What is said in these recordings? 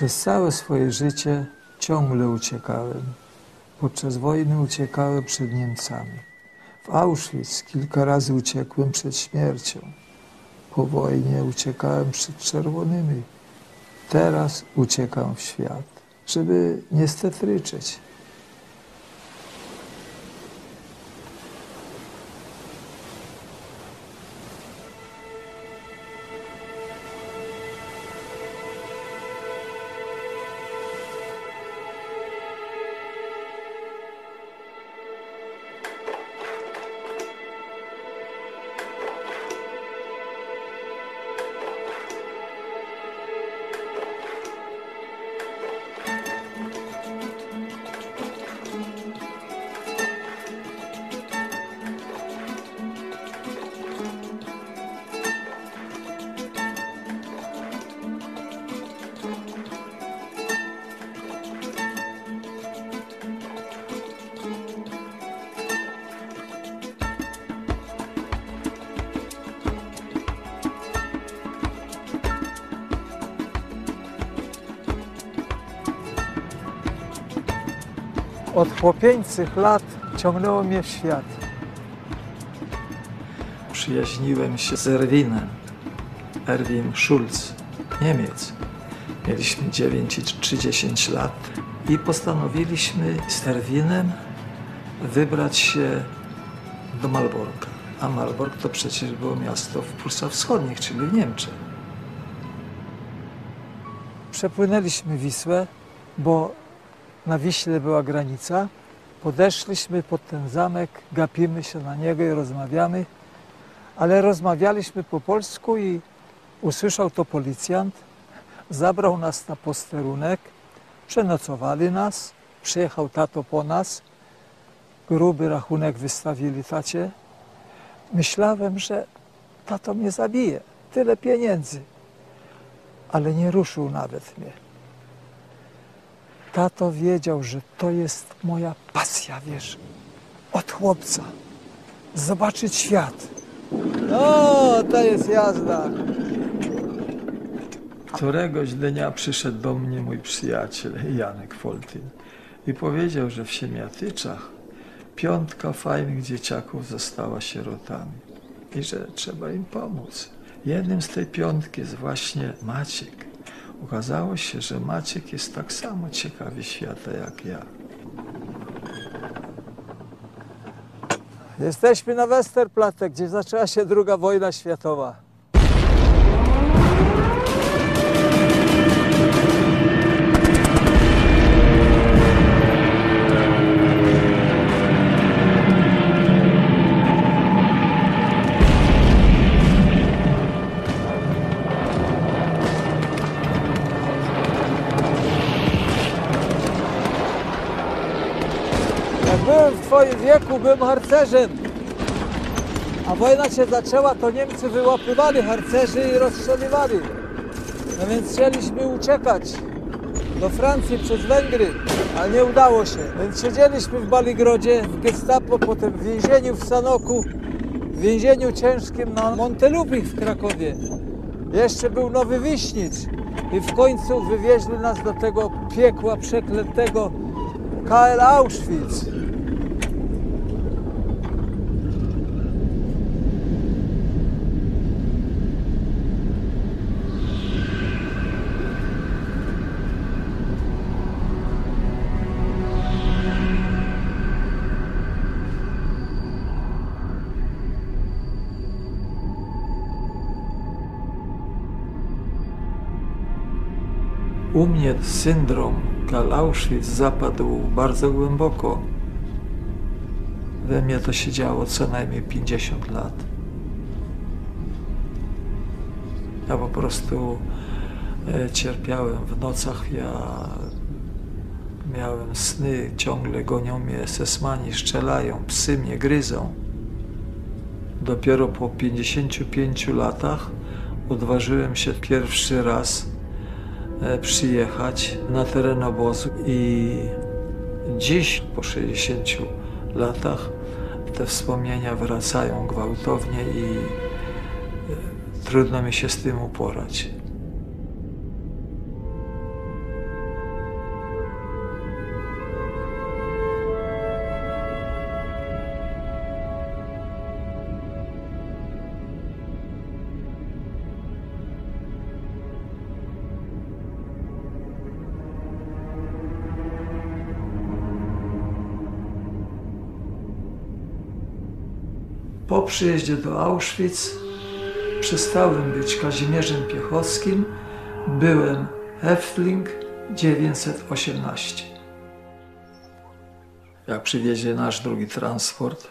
Przez całe swoje życie ciągle uciekałem. Podczas wojny uciekałem przed Niemcami. W Auschwitz kilka razy uciekłem przed śmiercią. Po wojnie uciekałem przed czerwonymi. Teraz uciekam w świat, żeby nie stetryczeć. Chłopieńcych lat ciągnęło mnie w świat. Przyjaźniłem się z Erwinem. Erwin Schulz, Niemiec. Mieliśmy 9 czy 10 lat i postanowiliśmy z Erwinem wybrać się do Malborka. A Malbork to przecież było miasto w Prusach Wschodnich, czyli w Niemczech. Przepłynęliśmy Wisłę, bo na Wiśle była granica. Podeszliśmy pod ten zamek, gapimy się na niego i rozmawiamy, ale rozmawialiśmy po polsku i usłyszał to policjant, zabrał nas na posterunek, przenocowali nas, przyjechał tato po nas, gruby rachunek wystawili tacie. Myślałem, że tato mnie zabije, tyle pieniędzy, ale nie ruszył nawet mnie. Tato wiedział, że to jest moja pasja, wiesz, od chłopca. Zobaczyć świat. No, to jest jazda. Któregoś dnia przyszedł do mnie mój przyjaciel Janek Foltyn i powiedział, że w Siemiatyczach piątka fajnych dzieciaków została sierotami i że trzeba im pomóc. Jednym z tej piątki jest właśnie Maciek. Okazało się, że Maciek jest tak samo ciekawy świata jak ja. Jesteśmy na Westerplatte, gdzie zaczęła się druga wojna światowa. Wieku, byłem harcerzem. A wojna się zaczęła, to Niemcy wyłapywali harcerzy i rozstrzeliwali. No więc chcieliśmy uciekać do Francji przez Węgry, ale nie udało się. Więc siedzieliśmy w Baligrodzie, w gestapo, potem w więzieniu w Sanoku, w więzieniu ciężkim na Montelupich w Krakowie. Jeszcze był Nowy Wiśnicz i w końcu wywieźli nas do tego piekła przeklętego KL Auschwitz. U mnie syndrom Auschwitz zapadł bardzo głęboko. We mnie to się działo co najmniej 50 lat. Ja po prostu e, cierpiałem w nocach. Ja miałem sny, ciągle gonią mnie sesmani, strzelają, psy mnie gryzą. Dopiero po 55 latach odważyłem się pierwszy raz przyjechać na teren obozu i dziś po 60 latach te wspomnienia wracają gwałtownie i e, trudno mi się z tym uporać. Przyjeździe do Auschwitz przestałem być Kazimierzem Piechowskim, byłem Häftling 918. Jak przywiezie nasz drugi transport,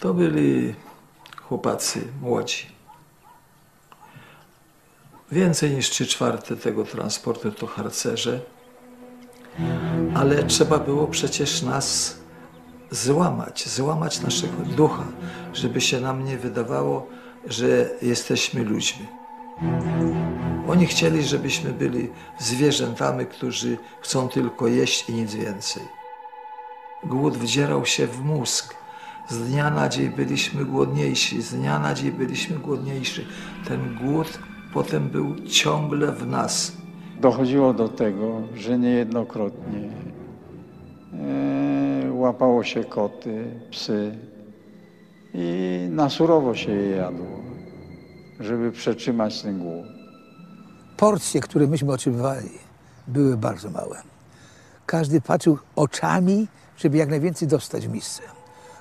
to byli chłopacy młodzi. Więcej niż 3 czwarte tego transportu to harcerze, ale trzeba było przecież nas złamać, złamać naszego ducha, żeby się nam nie wydawało, że jesteśmy ludźmi. Oni chcieli, żebyśmy byli zwierzętami, którzy chcą tylko jeść i nic więcej. Głód wdzierał się w mózg. Z dnia na dzień byliśmy głodniejsi, z dnia na dzień byliśmy głodniejsi. Ten głód potem był ciągle w nas. Dochodziło do tego, że niejednokrotnie e, łapało się koty, psy i na surowo się je jadło, żeby przetrzymać ten głód. porcje, które myśmy otrzymywali, były bardzo małe. Każdy patrzył oczami, żeby jak najwięcej dostać w misce.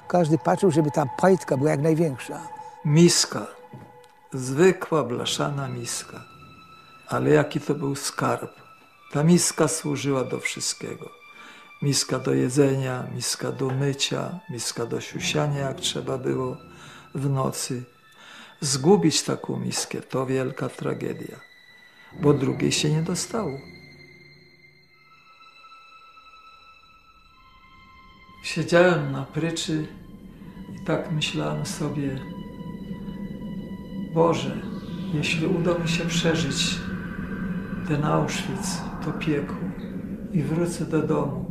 Każdy patrzył, żeby ta pajtka była jak największa. Miska, zwykła blaszana miska. Ale jaki to był skarb. Ta miska służyła do wszystkiego. Miska do jedzenia, miska do mycia, miska do siusiania, jak trzeba było w nocy. Zgubić taką miskę to wielka tragedia, bo drugiej się nie dostało. Siedziałem na pryczy i tak myślałem sobie, Boże, jeśli uda mi się przeżyć ten Auschwitz, to piekło i wrócę do domu,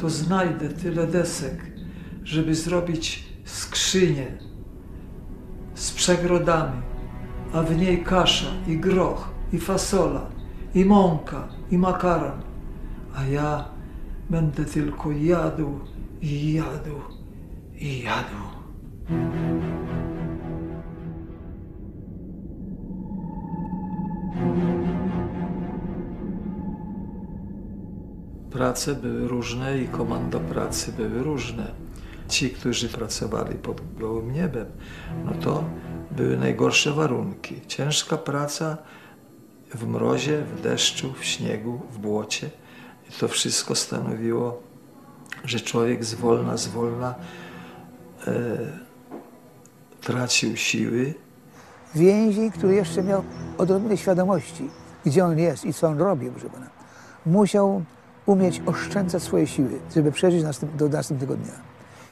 to znajdę tyle desek, żeby zrobić skrzynię z przegrodami, a w niej kasza i groch i fasola i mąka i makaron, a ja będę tylko jadł i jadł i jadł. Prace były różne i komanda pracy były różne. Ci, którzy pracowali pod gołym niebem, no to były najgorsze warunki. Ciężka praca w mrozie, w deszczu, w śniegu, w błocie. I to wszystko stanowiło, że człowiek zwolna, zwolna e, tracił siły, Więzień, który jeszcze miał odrobinę świadomości, gdzie on jest i co on robi, proszę pana, musiał umieć oszczędzać swoje siły, żeby przeżyć do następnego dnia.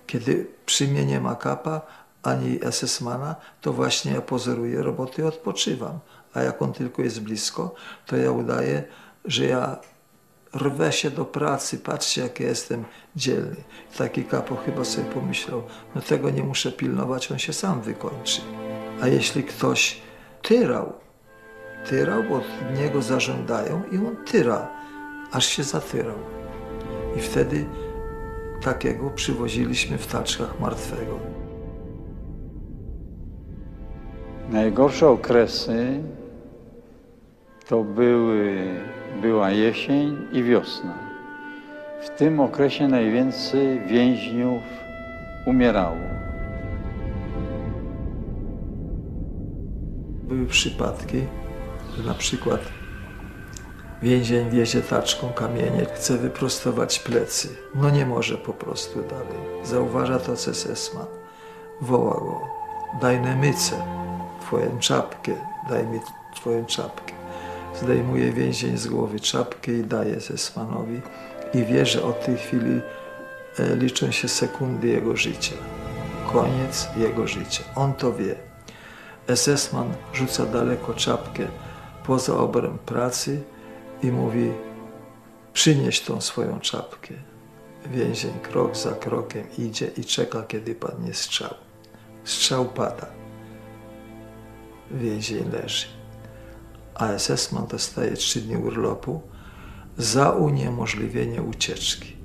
Kiedy przy mnie nie ma kapa ani SS-mana, to właśnie ja pozoruję roboty i odpoczywam. A jak on tylko jest blisko, to ja udaję, że ja rwę się do pracy. Patrzcie, jak ja jestem dzielny. Taki kapo chyba sobie pomyślał, no tego nie muszę pilnować, on się sam wykończy. A jeśli ktoś tyrał, tyrał, bo od niego zażądają i on tyra, aż się zatyrał. I wtedy takiego przywoziliśmy w taczkach martwego. Najgorsze okresy to były, była jesień i wiosna. W tym okresie najwięcej więźniów umierało. Były przypadki, że na przykład więzień wiezie taczką kamienie, chce wyprostować plecy. No nie może po prostu dalej. Zauważa to SS-man. Woła go, daj nemycę, twoją czapkę, daj mi twoją czapkę. Zdejmuje więzień z głowy czapkę i daje SS-manowi i wie, że od tej chwili e, liczą się sekundy jego życia. Koniec jego życia. On to wie. SS-man rzuca daleko czapkę poza obręb pracy i mówi przynieś tą swoją czapkę. Więzień krok za krokiem idzie i czeka, kiedy padnie strzał. Strzał pada. Więzień leży. A SS-man dostaje trzy dni urlopu za uniemożliwienie ucieczki.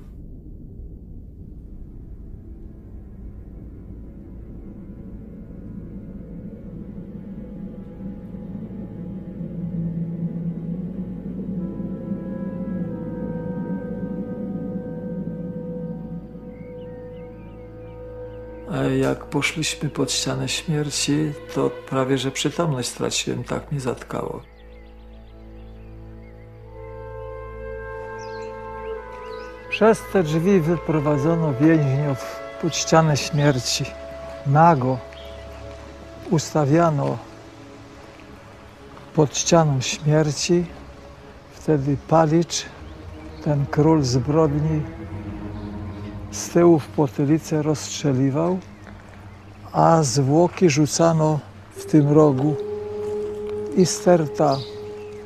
Jak poszliśmy pod ścianę śmierci, to prawie że przytomność straciłem, tak mi zatkało. Przez te drzwi wyprowadzono więźniów pod ścianę śmierci. Nago ustawiano pod ścianą śmierci. Wtedy palicz, ten król zbrodni, z tyłu w potylicę rozstrzeliwał, a zwłoki rzucano w tym rogu i sterta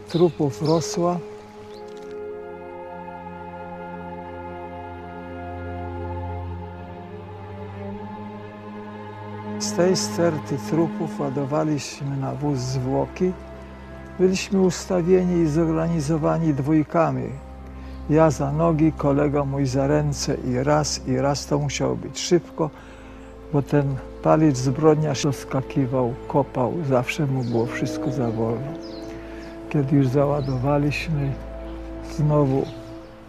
trupów rosła. Z tej sterty trupów ładowaliśmy na wóz zwłoki. Byliśmy ustawieni i zorganizowani dwójkami. Ja za nogi, kolega mój za ręce i raz, i raz to musiało być szybko, bo ten palicz zbrodniarz doskakiwał, kopał, zawsze mu było wszystko za wolno. Kiedy już załadowaliśmy, znowu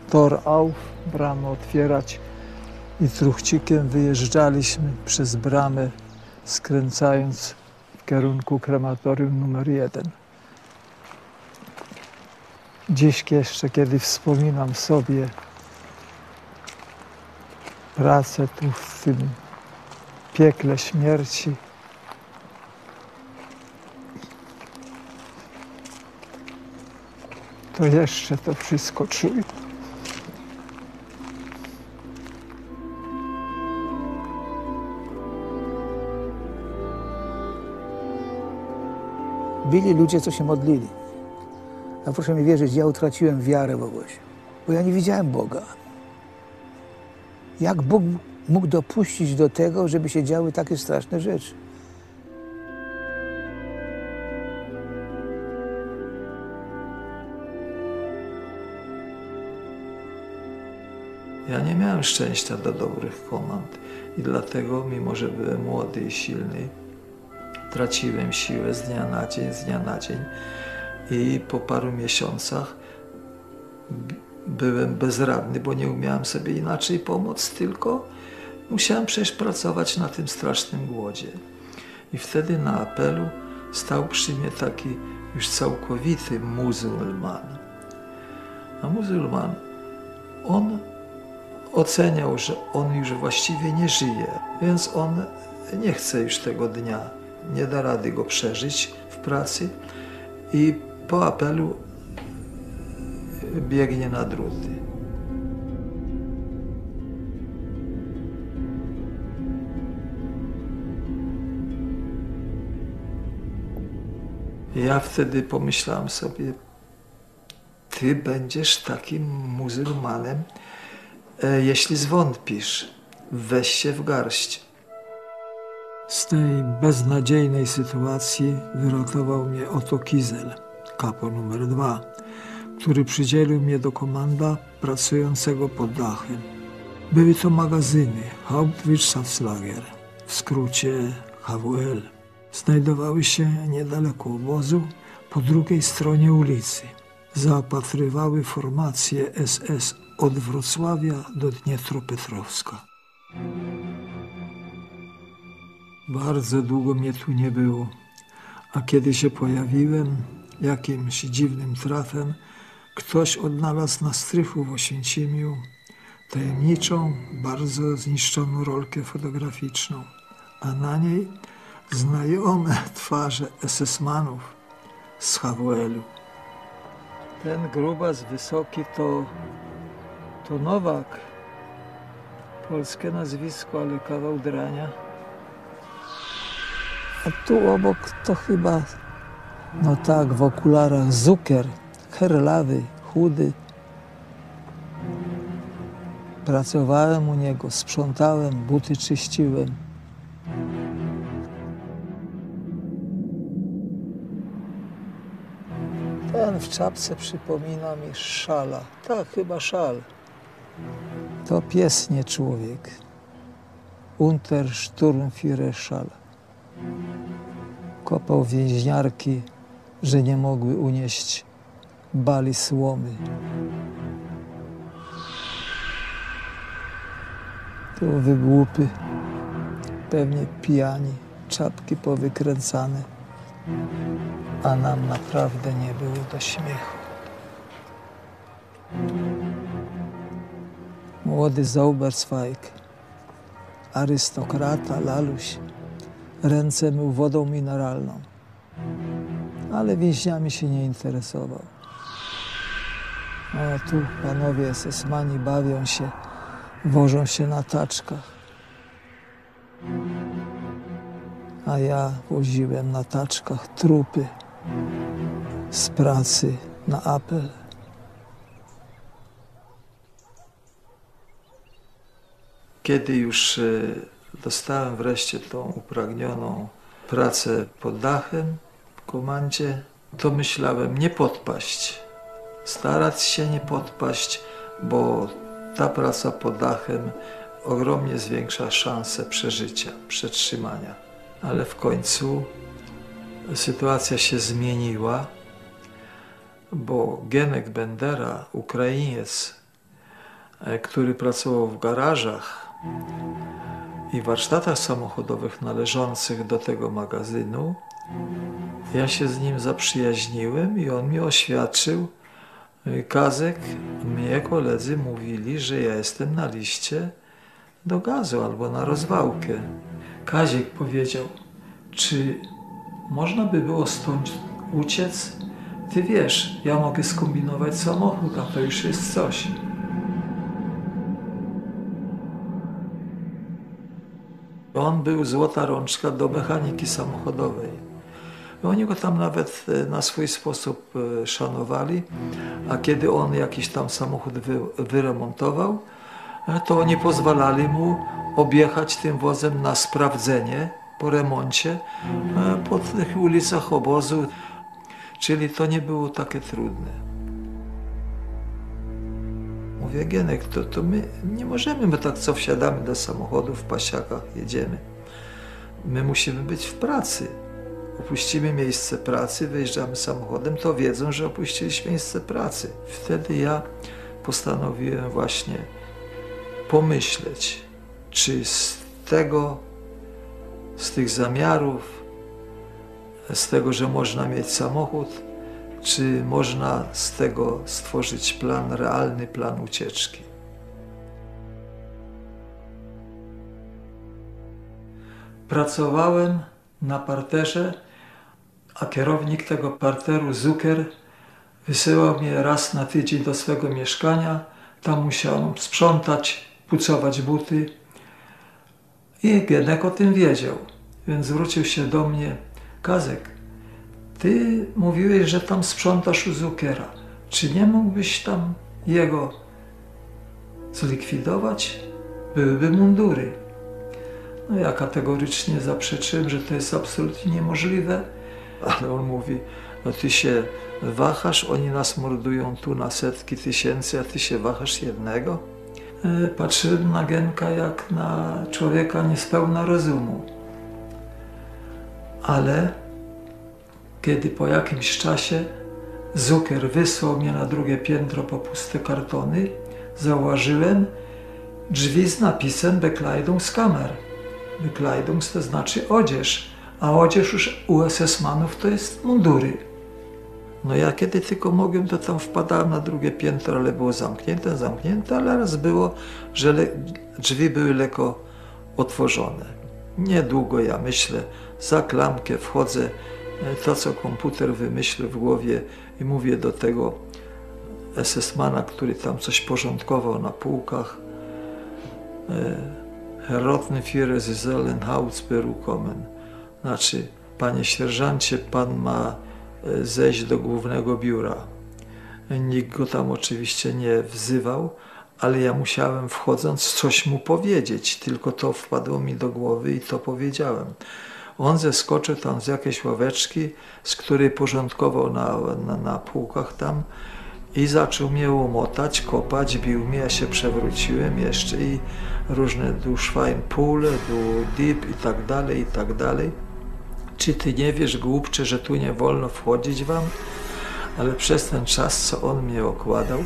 tor auf, bramę otwierać i truchcikiem wyjeżdżaliśmy przez bramę, skręcając w kierunku krematorium numer jeden. Dziś jeszcze, kiedy wspominam sobie pracę tu w tym piekle śmierci, to jeszcze to wszystko czuję. Byli ludzie, co się modlili. A proszę mi wierzyć, ja utraciłem wiarę w obozie, bo ja nie widziałem Boga. Jak Bóg mógł dopuścić do tego, żeby się działy takie straszne rzeczy? Ja nie miałem szczęścia do dobrych komand i dlatego, mimo że byłem młody i silny, traciłem siłę z dnia na dzień, z dnia na dzień i po paru miesiącach byłem bezradny, bo nie umiałem sobie inaczej pomóc, tylko musiałem przecież pracować na tym strasznym głodzie. I wtedy na apelu stał przy mnie taki już całkowity muzułman. A muzułman, on oceniał, że on już właściwie nie żyje, więc on nie chce już tego dnia, nie da rady go przeżyć w pracy i po apelu biegnie na druty. Ja wtedy pomyślałem sobie, ty będziesz takim muzułmanem, e, jeśli zwątpisz, weź się w garść. Z tej beznadziejnej sytuacji wyratował mnie Oto Kizel, kapo numer dwa, który przydzielił mnie do komanda pracującego pod dachem. Były to magazyny Hauptwirtschaftslager, w skrócie HWL. Znajdowały się niedaleko obozu, po drugiej stronie ulicy. Zaopatrywały formacje SS od Wrocławia do Dniepropetrowska. Bardzo długo mnie tu nie było, a kiedy się pojawiłem, jakimś dziwnym trafem, ktoś odnalazł na strychu w Oświęcimiu tajemniczą, bardzo zniszczoną rolkę fotograficzną, a na niej znajome twarze SS-manów z HWL-u. Ten grubas wysoki to, to Nowak. Polskie nazwisko, ale kawał drania. A tu obok to chyba, no tak, w okularach Zucker, herlawy, chudy. Pracowałem u niego, sprzątałem, buty czyściłem. Czapce przypomina mi szala. Tak, chyba szal. To pies, nie człowiek. Untersturmführer Szal. Kopał więźniarki, że nie mogły unieść bali słomy. To wygłupy pewnie pijani, czapki powykręcane, a nam naprawdę nie było do śmiechu. Młody Zaubersweig, arystokrata, laluś, ręce mył wodą mineralną, ale więźniami się nie interesował. A tu panowie esesmani bawią się, wożą się na taczkach. A ja woziłem na taczkach trupy z pracy na apel. Kiedy już e, dostałem wreszcie tą upragnioną pracę pod dachem w komandzie, to myślałem nie podpaść, starać się nie podpaść, bo ta praca pod dachem ogromnie zwiększa szanse przeżycia, przetrzymania. Ale w końcu sytuacja się zmieniła, bo Genek Bendera, Ukrainiec, e, który pracował w garażach i warsztatach samochodowych należących do tego magazynu, ja się z nim zaprzyjaźniłem i on mi oświadczył, y, Kazek, mnie koledzy mówili, że ja jestem na liście do gazu albo na rozwałkę. Kaziek powiedział, czy można by było stąd uciec? Ty wiesz, ja mogę skombinować samochód, a to już jest coś. On był złota rączka do mechaniki samochodowej. Oni go tam nawet e, na swój sposób e, szanowali, a kiedy on jakiś tam samochód wy, wyremontował, e, to oni pozwalali mu objechać tym wozem na sprawdzenie po remoncie po tych ulicach obozu. Czyli to nie było takie trudne. Mówię, Gienek, to, to my nie możemy, my tak co wsiadamy do samochodu w pasiakach, jedziemy. My musimy być w pracy. Opuścimy miejsce pracy, wyjeżdżamy samochodem, to wiedzą, że opuściliśmy miejsce pracy. Wtedy ja postanowiłem właśnie pomyśleć, czy z tego, z tych zamiarów, z tego, że można mieć samochód, czy można z tego stworzyć plan, realny plan ucieczki. Pracowałem na parterze, a kierownik tego parteru, Zucker, wysyłał mnie raz na tydzień do swego mieszkania. Tam musiałem sprzątać, pucować buty. I Genek o tym wiedział, więc zwrócił się do mnie, Kazek, ty mówiłeś, że tam sprzątasz u. Czy nie mógłbyś tam jego zlikwidować? Byłyby mundury. No ja kategorycznie zaprzeczyłem, że to jest absolutnie niemożliwe, ale on mówi, no ty się wahasz, oni nas mordują tu na setki tysięcy, a ty się wahasz jednego? E, Patrzyłem na Genka jak na człowieka niespełna rozumu. Ale kiedy po jakimś czasie Zucker wysłał mnie na drugie piętro po puste kartony, zauważyłem drzwi z napisem Bekleidungskammer. Bekleidungs to znaczy odzież, a odzież już u SS-manów to jest mundury. No ja kiedy tylko mogłem, to tam wpadałem na drugie piętro, ale było zamknięte, zamknięte, ale raz było, że drzwi były lekko otworzone. Niedługo ja myślę, za klamkę wchodzę, e, to co komputer wymyślił w głowie i mówię do tego SS-mana, który tam coś porządkował na półkach. Herr Rottenführer, Sie sollen Hauptsbüro kommen. Znaczy, panie sierżancie, pan ma e, zejść do głównego biura. Nikt go tam oczywiście nie wzywał, ale ja musiałem wchodząc coś mu powiedzieć, tylko to wpadło mi do głowy i to powiedziałem. On zeskoczył tam z jakiejś ławeczki, z której porządkował na, na, na półkach tam i zaczął mnie łomotać, kopać, bił mnie, ja się przewróciłem jeszcze i różne du Schweinpule, du Dieb i tak dalej, i tak dalej. Czy ty nie wiesz, głupcze, że tu nie wolno wchodzić wam? Ale przez ten czas, co on mnie okładał,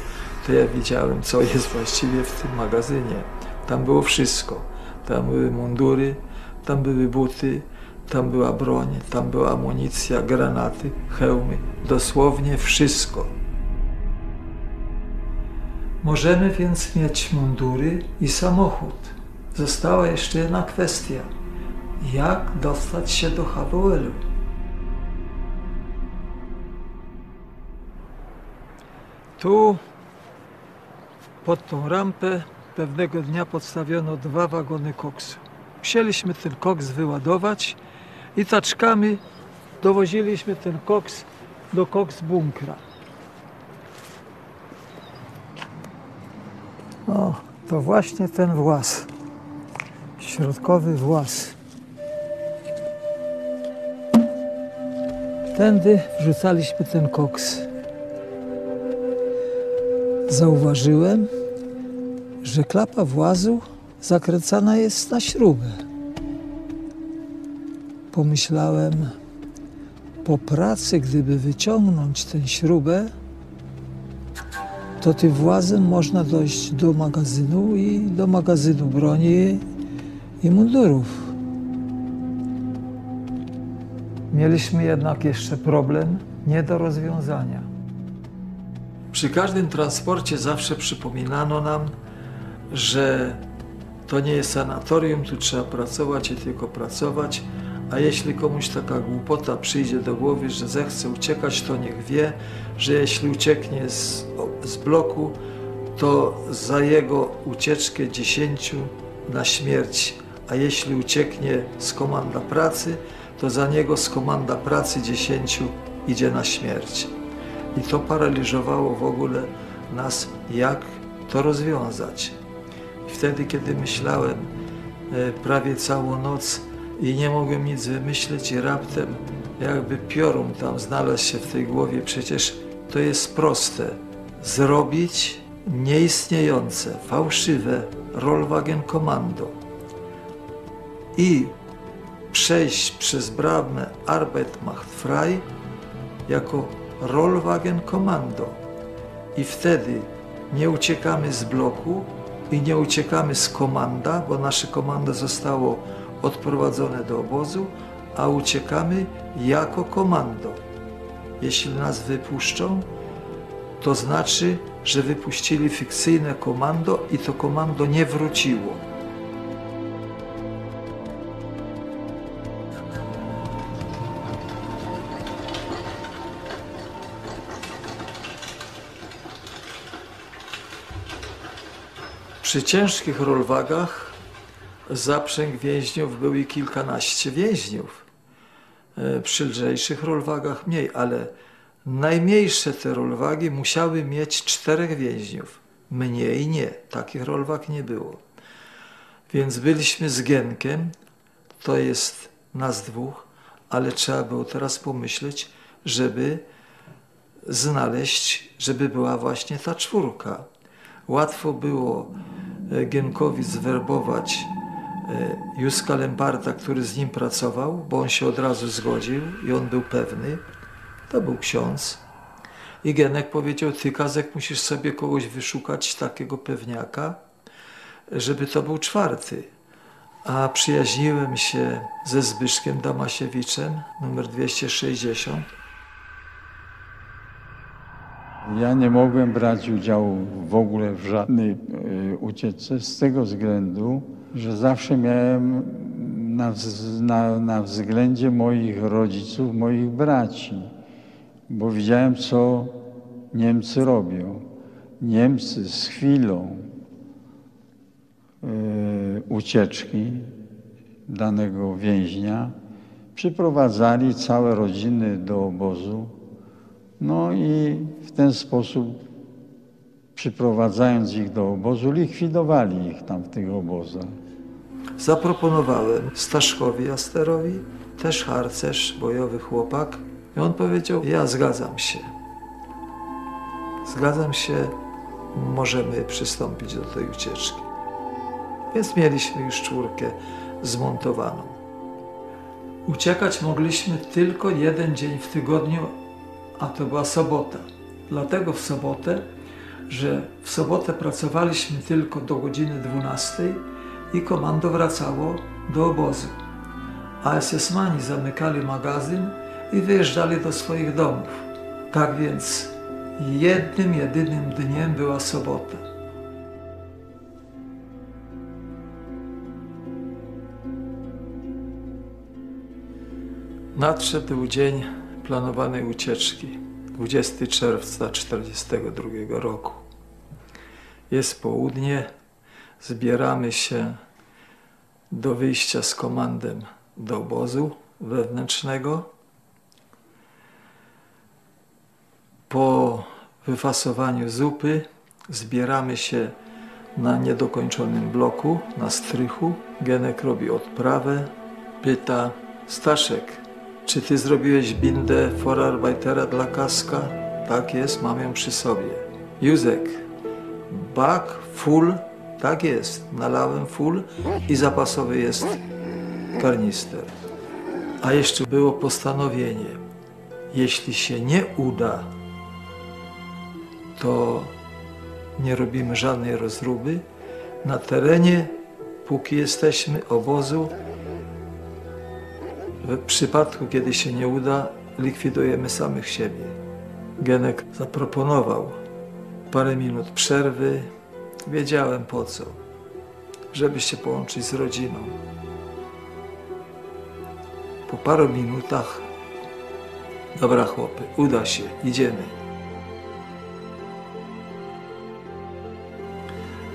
to ja widziałem, co jest właściwie w tym magazynie. Tam było wszystko. Tam były mundury, Tam były buty, tam była broń, tam była amunicja, granaty, hełmy, dosłownie wszystko. Możemy więc mieć mundury i samochód. Została jeszcze jedna kwestia. Jak dostać się do HWL-u? Tu pod tą rampę pewnego dnia podstawiono dwa wagony koksu. Musieliśmy ten koks wyładować i taczkami dowoziliśmy ten koks do koks bunkra. O, to właśnie ten włas. Środkowy włas. Tędy wrzucaliśmy ten koks. Zauważyłem, że klapa włazu zakręcana jest na śrubę. Pomyślałem, po pracy, gdyby wyciągnąć tę śrubę, to tym włazem można dojść do magazynu i do magazynu broni i mundurów. Mieliśmy jednak jeszcze problem nie do rozwiązania. Przy każdym transporcie zawsze przypominano nam, że to nie jest sanatorium, tu trzeba pracować i tylko pracować, a jeśli komuś taka głupota przyjdzie do głowy, że zechce uciekać, to niech wie, że jeśli ucieknie z, z bloku, to za jego ucieczkę dziesięciu na śmierć, a jeśli ucieknie z komanda pracy, to za niego z komanda pracy dziesięciu idzie na śmierć. I to paraliżowało w ogóle nas, jak to rozwiązać. I wtedy, kiedy myślałem e, prawie całą noc i nie mogłem nic wymyślić, i raptem jakby piorun tam znalazł się w tej głowie, przecież to jest proste. Zrobić nieistniejące, fałszywe Rollwagen Kommando i przejść przez bramę Arbeit macht frei jako Rollwagen Kommando. I wtedy nie uciekamy z bloku i nie uciekamy z komanda, bo nasze komando zostało odprowadzone do obozu, a uciekamy jako komando. Jeśli nas wypuszczą, to znaczy, że wypuścili fikcyjne komando i to komando nie wróciło. Przy ciężkich rolwagach zaprzęg więźniów był i kilkanaście więźniów. E, Przy lżejszych rolwagach mniej, ale najmniejsze te rolwagi musiały mieć czterech więźniów. Mniej nie, takich rolwag nie było. Więc byliśmy z Genkiem, to jest nas dwóch, ale trzeba było teraz pomyśleć, żeby znaleźć, żeby była właśnie ta czwórka. Łatwo było e, Genkowi zwerbować e, Juska Lembarda, który z nim pracował, bo on się od razu zgodził i on był pewny. To był ksiądz. I Genek powiedział, ty Kazek musisz sobie kogoś wyszukać, takiego pewniaka, żeby to był czwarty. A przyjaźniłem się ze Zbyszkiem Damasiewiczem, numer 260. Ja nie mogłem brać udziału w ogóle w żadnej y, ucieczce z tego względu, że zawsze miałem na, na, na względzie moich rodziców, moich braci, bo widziałem, co Niemcy robią. Niemcy z chwilą y, ucieczki danego więźnia przyprowadzali całe rodziny do obozu. No i w ten sposób, przyprowadzając ich do obozu, likwidowali ich tam w tych obozach. Zaproponowałem Staszkowi Asterowi, też harcerz, bojowy chłopak. I on powiedział, ja zgadzam się. Zgadzam się, możemy przystąpić do tej ucieczki. Więc mieliśmy już czwórkę zmontowaną. Uciekać mogliśmy tylko jeden dzień w tygodniu, a to była sobota. Dlatego w sobotę, że w sobotę pracowaliśmy tylko do godziny 12 i komando wracało do obozu. a SS-mani zamykali magazyn i wyjeżdżali do swoich domów. Tak więc jednym, jedynym dniem była sobota. Nadszedł dzień planowanej ucieczki, 20 czerwca 1942 roku. Jest południe, zbieramy się do wyjścia z komandem do obozu wewnętrznego. Po wyfasowaniu zupy zbieramy się na niedokończonym bloku, na strychu. Genek robi odprawę, pyta Staszek, czy ty zrobiłeś bindę Forarbeitera dla kaska? Tak jest, mam ją przy sobie. Józek, bak full, tak jest, nalałem full i zapasowy jest karnister. A jeszcze było postanowienie, jeśli się nie uda, to nie robimy żadnej rozruby. Na terenie, póki jesteśmy obozu, w przypadku, kiedy się nie uda, likwidujemy samych siebie. Genek zaproponował parę minut przerwy. Wiedziałem po co. Żeby się połączyć z rodziną. Po paru minutach, dobra chłopy, uda się, idziemy.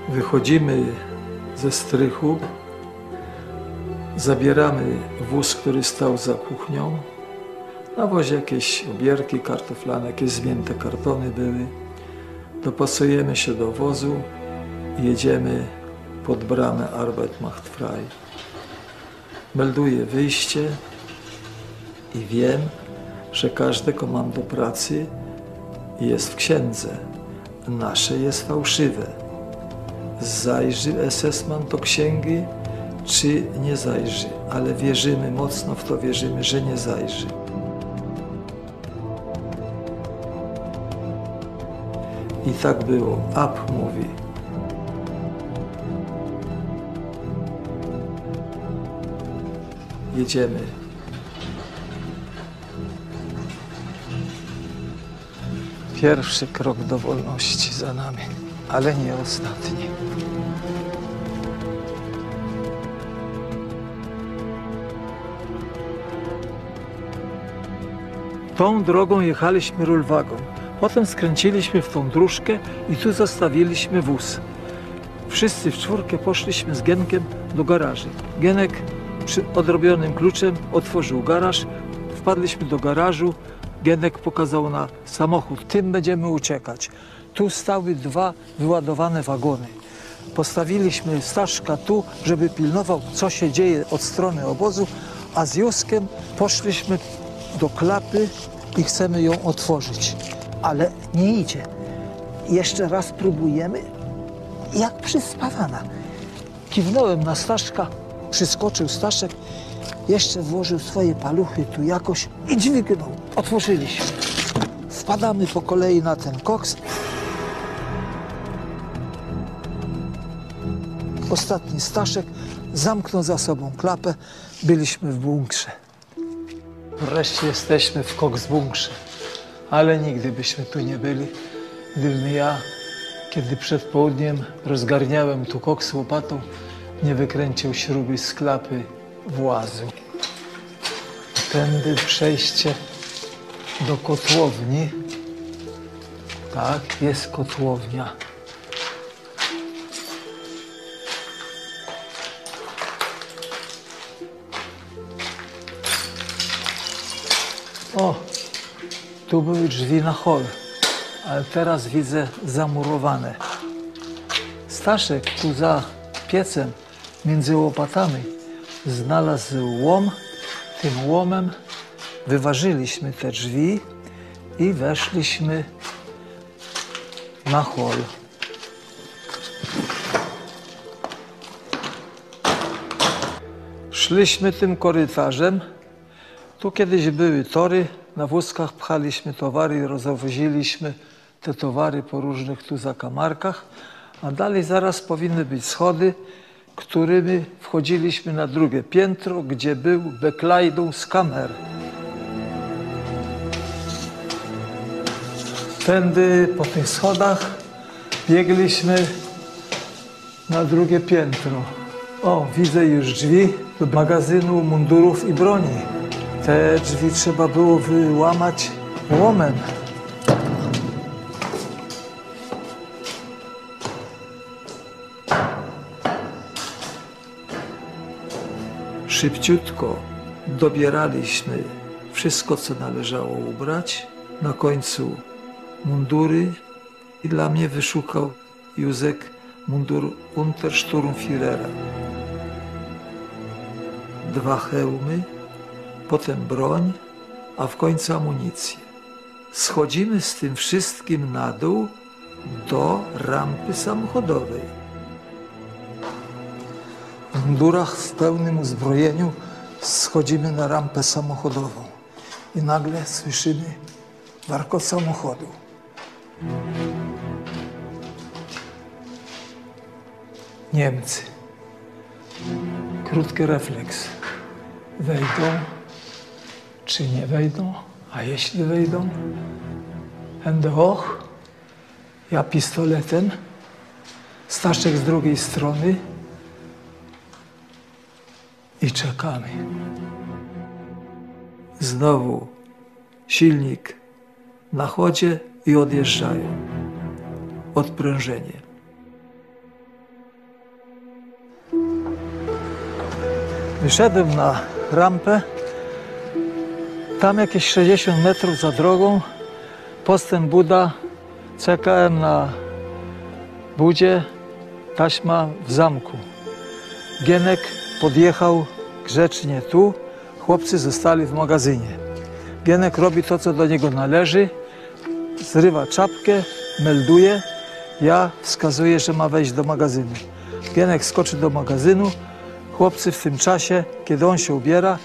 Wychodzimy ze strychu, zabieramy wóz, który stał za kuchnią. Na wozie jakieś obierki kartoflane, jakieś zmięte kartony były. Dopasujemy się do wozu i jedziemy pod bramę Arbeit macht frei. Melduję wyjście i wiem, że każde komando pracy jest w księdze. Nasze jest fałszywe. Zajrzy SS-man do księgi, czy nie zajrzy, ale wierzymy, mocno w to wierzymy, że nie zajrzy. I tak było. Ab mówi. Jedziemy. Pierwszy krok do wolności za nami, ale nie ostatni. Tą drogą jechaliśmy rulwagą. Potem skręciliśmy w tą dróżkę i tu zostawiliśmy wóz. Wszyscy w czwórkę poszliśmy z Genkiem do garaży. Genek przy odrobionym kluczem otworzył garaż. Wpadliśmy do garażu. Genek pokazał na samochód. Tym będziemy uciekać. Tu stały dwa wyładowane wagony. Postawiliśmy Staszka tu, żeby pilnował, co się dzieje od strony obozu, a z Józkiem poszliśmy do klapy i chcemy ją otworzyć. Ale nie idzie. Jeszcze raz próbujemy, jak przyspawana. Kiwnąłem na Staszka, przyskoczył Staszek, jeszcze włożył swoje paluchy tu jakoś i dźwignął. Otworzyliśmy. Wpadamy po kolei na ten koks. Ostatni Staszek zamknął za sobą klapę. Byliśmy w bunkrze. Wreszcie jesteśmy w koks bunkrze. Ale nigdy byśmy tu nie byli, gdybym ja, kiedy przed południem rozgarniałem tu koks łopatą, nie wykręcił śruby z klapy włazu. Tędy przejście do kotłowni. Tak, jest kotłownia. O, tu były drzwi na hol, ale teraz widzę zamurowane. Staszek tu za piecem, między łopatami, znalazł łom. Tym łomem wyważyliśmy te drzwi i weszliśmy na hol. Szliśmy tym korytarzem. Tu kiedyś były tory, na wózkach pchaliśmy towary i rozwoziliśmy te towary po różnych tu zakamarkach, a dalej zaraz powinny być schody którymi wchodziliśmy na drugie piętro, gdzie był Beklajdą z kamer. Tędy po tych schodach biegliśmy na drugie piętro. O, widzę już drzwi do magazynu mundurów i broni. Te drzwi trzeba było wyłamać łomem. Szybciutko dobieraliśmy wszystko, co należało ubrać. Na końcu mundury i dla mnie wyszukał Józek mundur Untersturmführera. Dwa hełmy, potem broń, a w końcu amunicję. Schodzimy z tym wszystkim na dół do rampy samochodowej. W mundurach w pełnym uzbrojeniu schodzimy na rampę samochodową i nagle słyszymy warkot samochodu. Niemcy. Krótki refleks. Wejdą, czy nie wejdą? A jeśli wejdą? Hände hoch. Ja pistoletem. Staszek z drugiej strony. I czekamy. Znowu silnik na chodzie i odjeżdżają. Odprężenie. Wyszedłem na rampę. Tam jakieś 60 metrów za drogą. Postęp Buda. Czekałem na budzie. Taśma w zamku. Gienek podjechał grzecznie tu. Chłopcy zostali w magazynie. Gienek robi to, co do niego należy. Zrywa czapkę, melduje. Ja wskazuję, że ma wejść do magazynu. Gienek skoczy do magazynu. Chłopcy w tym czasie, kiedy on się ubiera,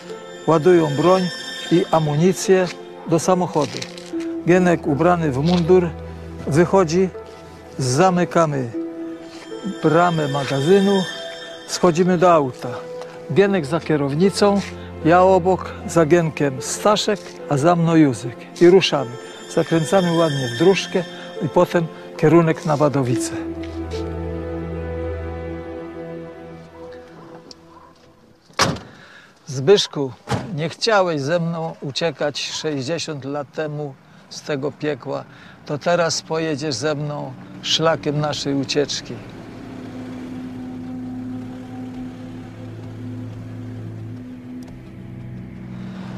ładują broń i amunicję do samochodu. Gienek ubrany w mundur wychodzi, zamykamy bramę magazynu, schodzimy do auta. Gienek za kierownicą, ja obok za Gienkiem Staszek, a za mną Józek. I ruszamy. Zakręcamy ładnie w dróżkę i potem kierunek na Wadowice. Zbyszku, nie chciałeś ze mną uciekać 60 lat temu z tego piekła, to teraz pojedziesz ze mną szlakiem naszej ucieczki.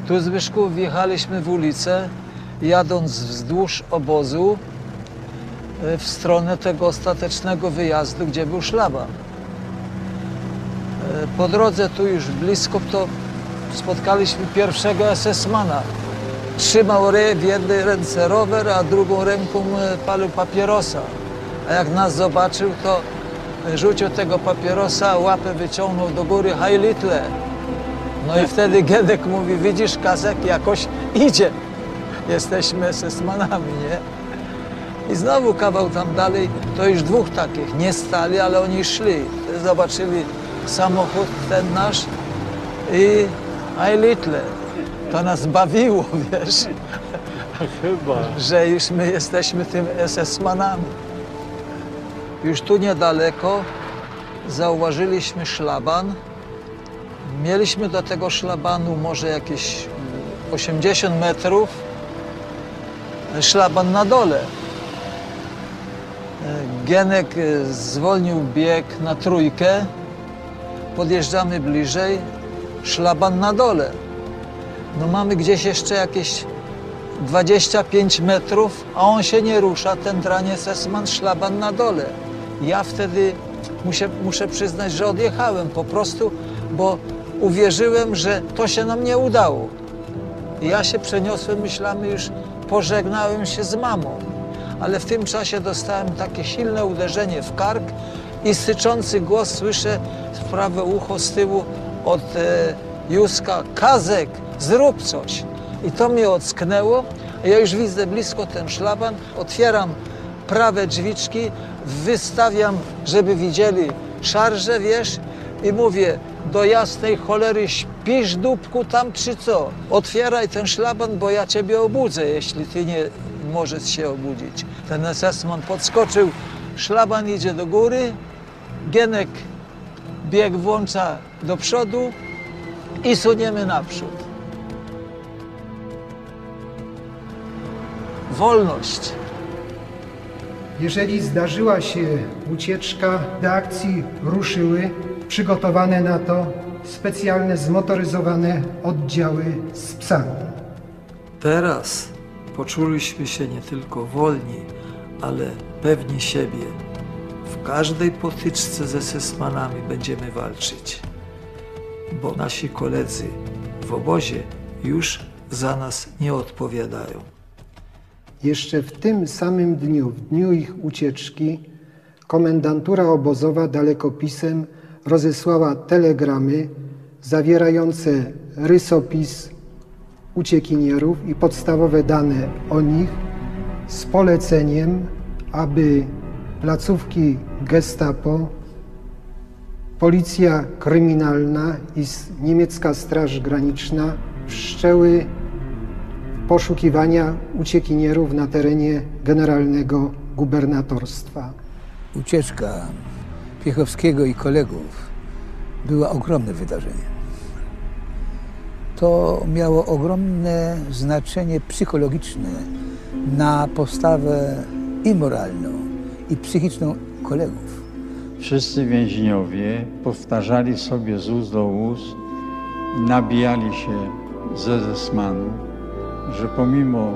Tu Zbyszku wjechaliśmy w ulicę, jadąc wzdłuż obozu e, w stronę tego ostatecznego wyjazdu, gdzie był szlaban. E, Po drodze tu już blisko to spotkaliśmy pierwszego SS-mana. Trzymał w jednej ręce rower, a drugą ręką e, palił papierosa. A jak nas zobaczył, to e, rzucił tego papierosa, łapę wyciągnął do góry, Heil Hitler. No i wtedy Giedek mówi, widzisz Kazek, jakoś idzie. Jesteśmy SS-manami, nie? I znowu kawał tam dalej, to już dwóch takich, nie stali, ale oni szli. Zobaczyli samochód ten nasz i Heil Hitler. To nas bawiło, wiesz, Chyba. że już my jesteśmy tym SS-manami. Już tu niedaleko zauważyliśmy szlaban. Mieliśmy do tego szlabanu może jakieś 80 metrów. Szlaban na dole. Gienek e, zwolnił bieg na trójkę. Podjeżdżamy bliżej. Szlaban na dole. No mamy gdzieś jeszcze jakieś 25 metrów, a on się nie rusza, ten draniec Esman szlaban na dole. Ja wtedy muszę, muszę przyznać, że odjechałem po prostu, bo uwierzyłem, że to się nam nie udało. Ja się przeniosłem myślami, już pożegnałem się z mamą. Ale w tym czasie dostałem takie silne uderzenie w kark i syczący głos słyszę w prawe ucho z tyłu od e, Józka, Kazek, zrób coś. I to mnie ocknęło. Ja już widzę blisko ten szlaban, otwieram prawe drzwiczki, wystawiam, żeby widzieli szarże, wiesz, I mówię, do jasnej cholery śpisz dupku tam czy co? Otwieraj ten szlaban, bo ja ciebie obudzę, jeśli ty nie możesz się obudzić. Ten esesman podskoczył, szlaban idzie do góry, Gienek bieg włącza do przodu i suniemy naprzód. Wolność. Jeżeli zdarzyła się ucieczka, do akcji ruszyły przygotowane na to specjalne zmotoryzowane oddziały z psami. Teraz poczuliśmy się nie tylko wolni, ale pewni siebie. W każdej potyczce ze sesmanami będziemy walczyć, bo nasi koledzy w obozie już za nas nie odpowiadają. Jeszcze w tym samym dniu, w dniu ich ucieczki, komendantura obozowa dalekopisem rozesłała telegramy zawierające rysopis uciekinierów i podstawowe dane o nich z poleceniem, aby placówki Gestapo, Policja Kryminalna i niemiecka Straż Graniczna wszczęły poszukiwania uciekinierów na terenie generalnego gubernatorstwa. Ucieczka Piechowskiego i kolegów była ogromnym wydarzeniem. To miało ogromne znaczenie psychologiczne na postawę i moralną, i psychiczną kolegów. Wszyscy więźniowie powtarzali sobie z ust do ust i nabijali się ze zesmanu, że pomimo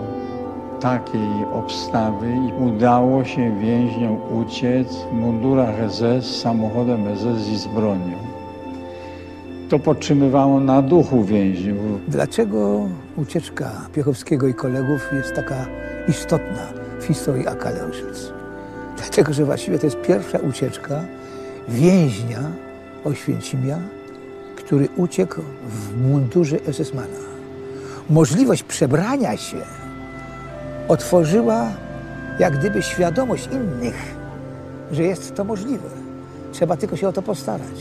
takiej obstawy udało się więźniom uciec w mundurach SS, samochodem SS i z bronią. To podtrzymywało na duchu więźniów. Dlaczego ucieczka Piechowskiego i kolegów jest taka istotna w historii AK Auschwitz? Dlatego, że właściwie to jest pierwsza ucieczka więźnia Oświęcimia, który uciekł w mundurze SS-mana. Możliwość przebrania się otworzyła jak gdyby świadomość innych, że jest to możliwe. Trzeba tylko się o to postarać.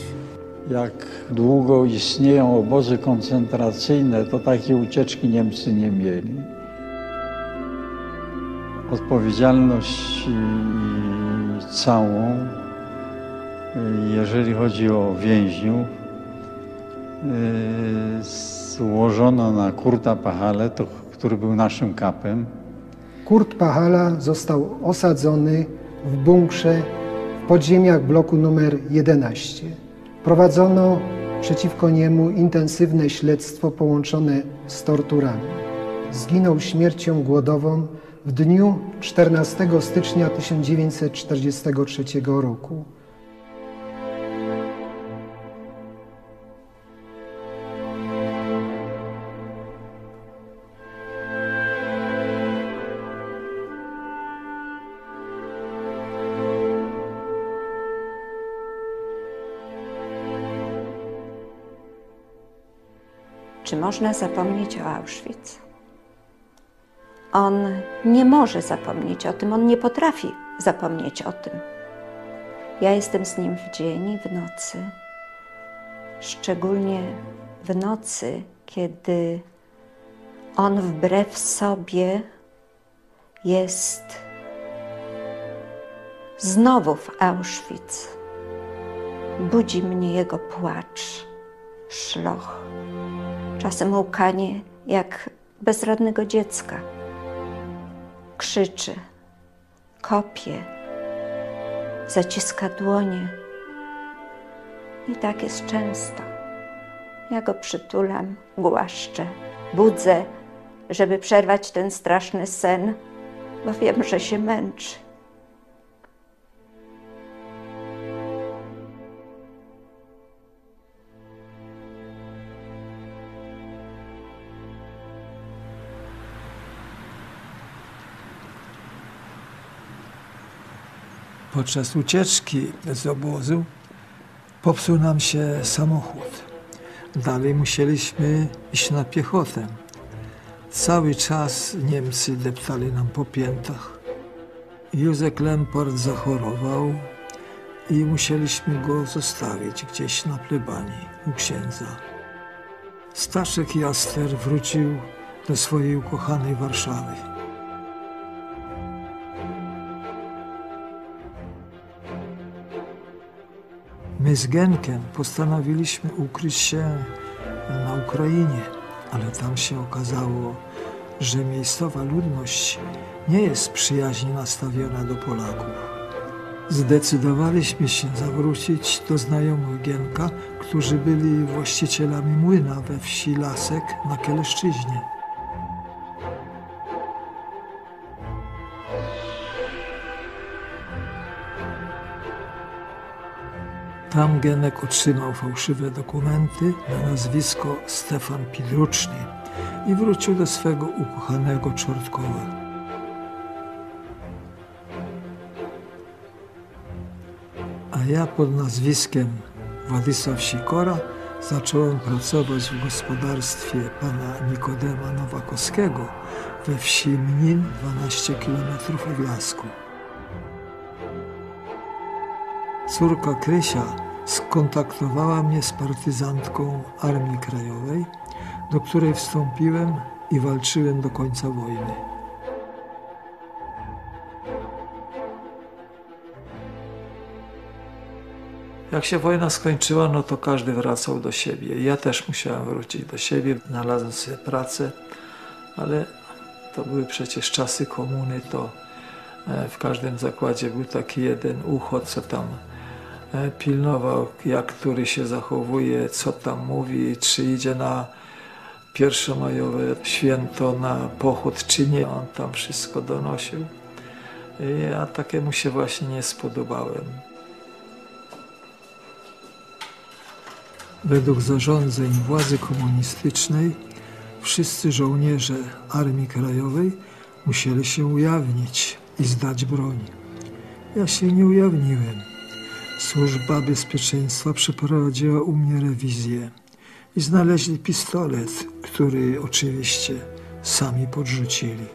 Jak długo istnieją obozy koncentracyjne, to takie ucieczki Niemcy nie mieli. Odpowiedzialność całą, y, jeżeli chodzi o więźniów, y, złożono na Kurta Pachale, to, który był naszym kapem. Kurt Pachala został osadzony w bunkrze w podziemiach bloku numer 11. Prowadzono przeciwko niemu intensywne śledztwo połączone z torturami. Zginął śmiercią głodową w dniu 14 stycznia 1943 roku. Czy można zapomnieć o Auschwitz? On nie może zapomnieć o tym, on nie potrafi zapomnieć o tym. Ja jestem z nim w dzień i w nocy, szczególnie w nocy, kiedy on wbrew sobie jest znowu w Auschwitz. Budzi mnie jego płacz, szloch czasem łkanie jak bezradnego dziecka. Krzyczy, kopie, zaciska dłonie. I tak jest często. Ja go przytulam, głaszczę, budzę, żeby przerwać ten straszny sen, bo wiem, że się męczy. Podczas ucieczki z obozu popsuł nam się samochód. Dalej musieliśmy iść na piechotę. Cały czas Niemcy deptali nam po piętach. Józek Lempart zachorował, i musieliśmy go zostawić gdzieś na plebanii u księdza. Staszek Jaster wrócił do swojej ukochanej Warszawy. My z Genkiem postanowiliśmy ukryć się na Ukrainie, ale tam się okazało, że miejscowa ludność nie jest przyjaźnie nastawiona do Polaków. Zdecydowaliśmy się zawrócić do znajomych Gienka, którzy byli właścicielami młyna we wsi Lasek na Kieleszczyźnie. Tam Genek otrzymał fałszywe dokumenty na nazwisko Stefan Pidruczny i wrócił do swego ukochanego Czortkowa. A ja pod nazwiskiem Władysław Sikora zacząłem pracować w gospodarstwie pana Nikodema Nowakowskiego we wsi Mnin, 12 km od Lasku. Córka Krysia skontaktowała mnie z partyzantką Armii Krajowej, do której wstąpiłem i walczyłem do końca wojny. Jak się wojna skończyła, no to każdy wracał do siebie. Ja też musiałem wrócić do siebie, znalazłem sobie pracę, ale to były przecież czasy komuny, to e, w każdym zakładzie był taki jeden uchod, co tam pilnował, jak który się zachowuje, co tam mówi, czy idzie na pierwszomajowe święto, na pochód, czy nie. On tam wszystko donosił. I ja takiemu się właśnie nie spodobałem. Według zarządzeń władzy komunistycznej wszyscy żołnierze Armii Krajowej musieli się ujawnić i zdać broń. Ja się nie ujawniłem. Służba Bezpieczeństwa przeprowadziła u mnie rewizję i znaleźli pistolet, który oczywiście sami podrzucili.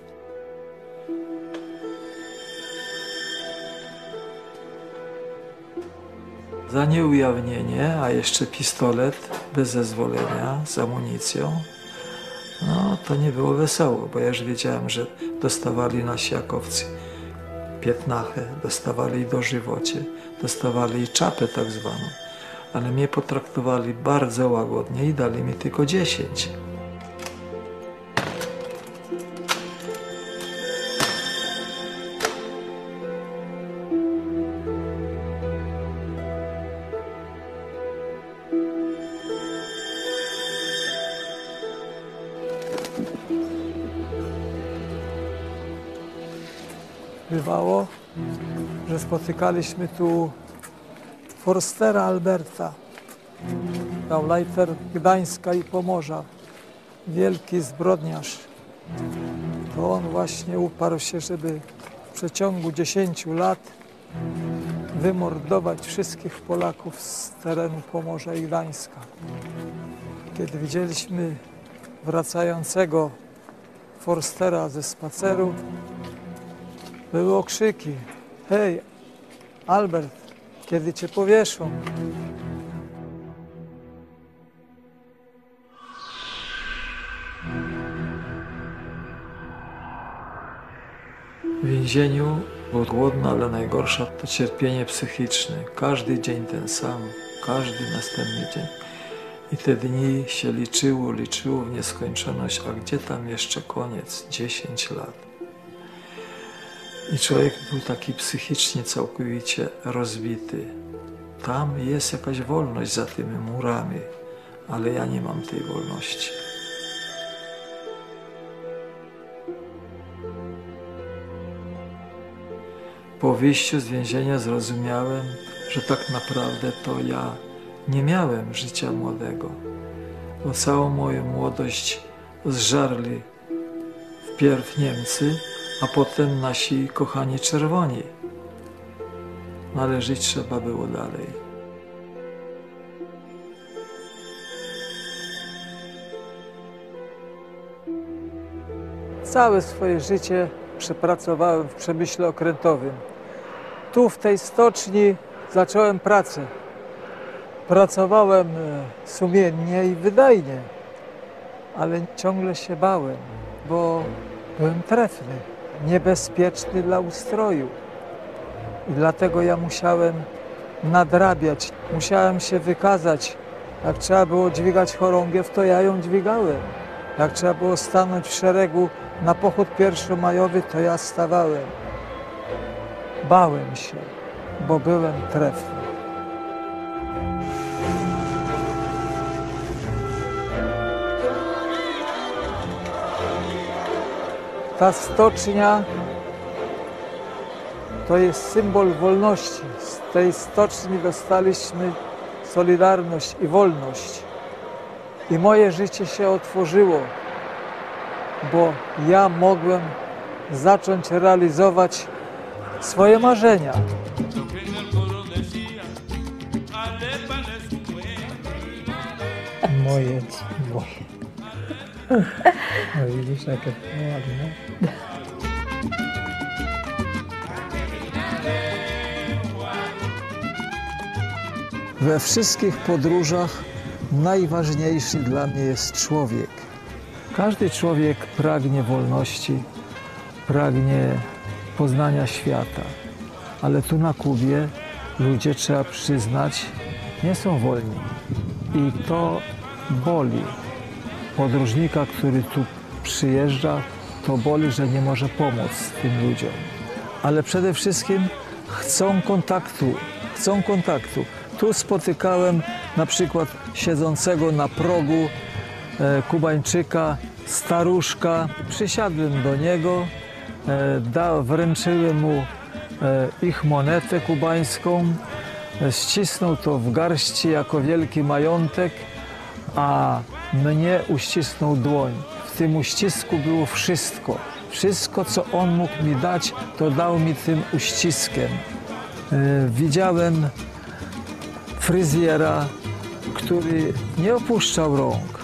Za nieujawnienie, a jeszcze pistolet bez zezwolenia z amunicją, no to nie było wesoło, bo ja już wiedziałem, że dostawali nasi jakowcy piętnachę, dostawali dożywocie, dostawali czapę tak zwaną, ale mnie potraktowali bardzo łagodnie i dali mi tylko 10. spotykaliśmy tu Forstera Alberta, Gauleiter Gdańska i Pomorza, wielki zbrodniarz. To on właśnie uparł się, żeby w przeciągu 10 lat wymordować wszystkich Polaków z terenu Pomorza i Gdańska. Kiedy widzieliśmy wracającego Forstera ze spaceru, były okrzyki. Hej, Albert, kiedy cię powieszą? W więzieniu było głodno, ale najgorsza to cierpienie psychiczne. Każdy dzień ten sam, każdy następny dzień. I te dni się liczyło, liczyło w nieskończoność, a gdzie tam jeszcze koniec? 10 lat. I człowiek był taki psychicznie całkowicie rozbity. Tam jest jakaś wolność za tymi murami, ale ja nie mam tej wolności. Po wyjściu z więzienia zrozumiałem, że tak naprawdę to ja nie miałem życia młodego, bo całą moją młodość zżarli wpierw Niemcy, a potem nasi kochani czerwoni. No ale żyć trzeba było dalej. Całe swoje życie przepracowałem w przemyśle okrętowym. Tu w tej stoczni zacząłem pracę. Pracowałem e, sumiennie i wydajnie, ale ciągle się bałem, bo byłem trefny, niebezpieczny dla ustroju. I dlatego ja musiałem nadrabiać, musiałem się wykazać. Jak trzeba było dźwigać chorągiew, to ja ją dźwigałem. Jak trzeba było stanąć w szeregu na pochód pierwszomajowy, to ja stawałem. Bałem się, bo byłem trefny. Ta stocznia to jest symbol wolności. Z tej stoczni dostaliśmy solidarność i wolność. I moje życie się otworzyło, bo ja mogłem zacząć realizować swoje marzenia. Moje, moje. No widzisz, jakie ładne. We wszystkich podróżach najważniejszy dla mnie jest człowiek. Każdy człowiek pragnie wolności, pragnie poznania świata, ale tu na Kubie ludzie, trzeba przyznać, nie są wolni. I to boli. Podróżnika, który tu przyjeżdża, to boli, że nie może pomóc tym ludziom. Ale przede wszystkim chcą kontaktu, chcą kontaktu. Tu spotykałem na przykład siedzącego na progu e, Kubańczyka, staruszka. Przysiadłem do niego, e, da, wręczyłem mu e, ich monetę kubańską, ścisnął to w garści jako wielki majątek, a mnie uścisnął dłoń. W tym uścisku było wszystko. Wszystko, co on mógł mi dać, to dał mi tym uściskiem. E, Widziałem fryzjera, który nie opuszczał rąk,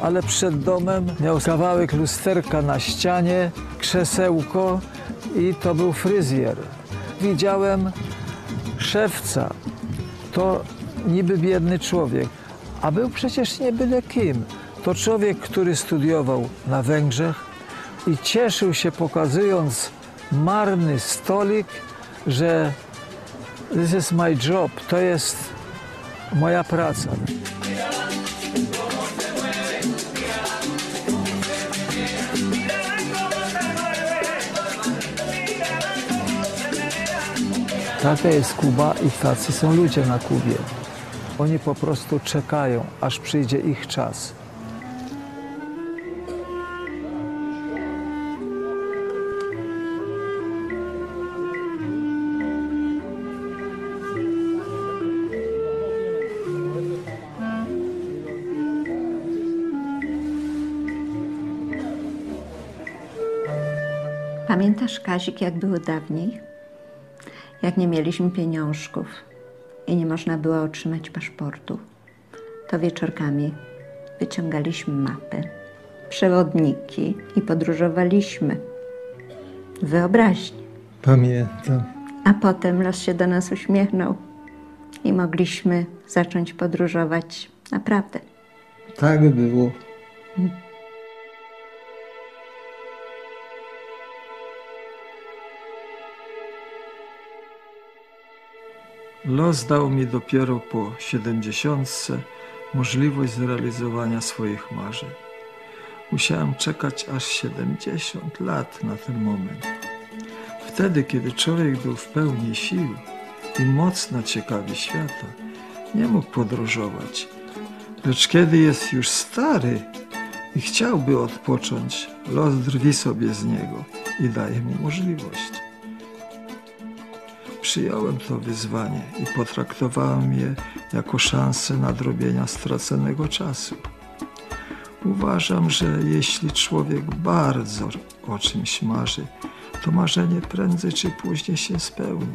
ale przed domem miał kawałek lusterka na ścianie, krzesełko i to był fryzjer. Widziałem szewca, to niby biedny człowiek, a był przecież nie byle kim. To człowiek, który studiował na Węgrzech i cieszył się pokazując marny stolik, że this is my job, to jest moja praca. Taka jest Kuba i tacy są ludzie na Kubie. Oni po prostu czekają, aż przyjdzie ich czas. Pamiętasz, Kazik, jak było dawniej? Jak nie mieliśmy pieniążków i nie można było otrzymać paszportu, to wieczorkami wyciągaliśmy mapę, przewodniki i podróżowaliśmy. Wyobraźnie. Pamiętam. A potem los się do nas uśmiechnął i mogliśmy zacząć podróżować naprawdę. Tak było. Los dał mi dopiero po siedemdziesiątce możliwość zrealizowania swoich marzeń. Musiałem czekać aż 70 lat na ten moment. Wtedy, kiedy człowiek był w pełni sił i mocno ciekawy świata, nie mógł podróżować. Lecz kiedy jest już stary i chciałby odpocząć, los drwi sobie z niego i daje mu możliwość. Przyjąłem to wyzwanie i potraktowałem je jako szansę nadrobienia straconego czasu. Uważam, że jeśli człowiek bardzo o czymś marzy, to marzenie prędzej czy później się spełni.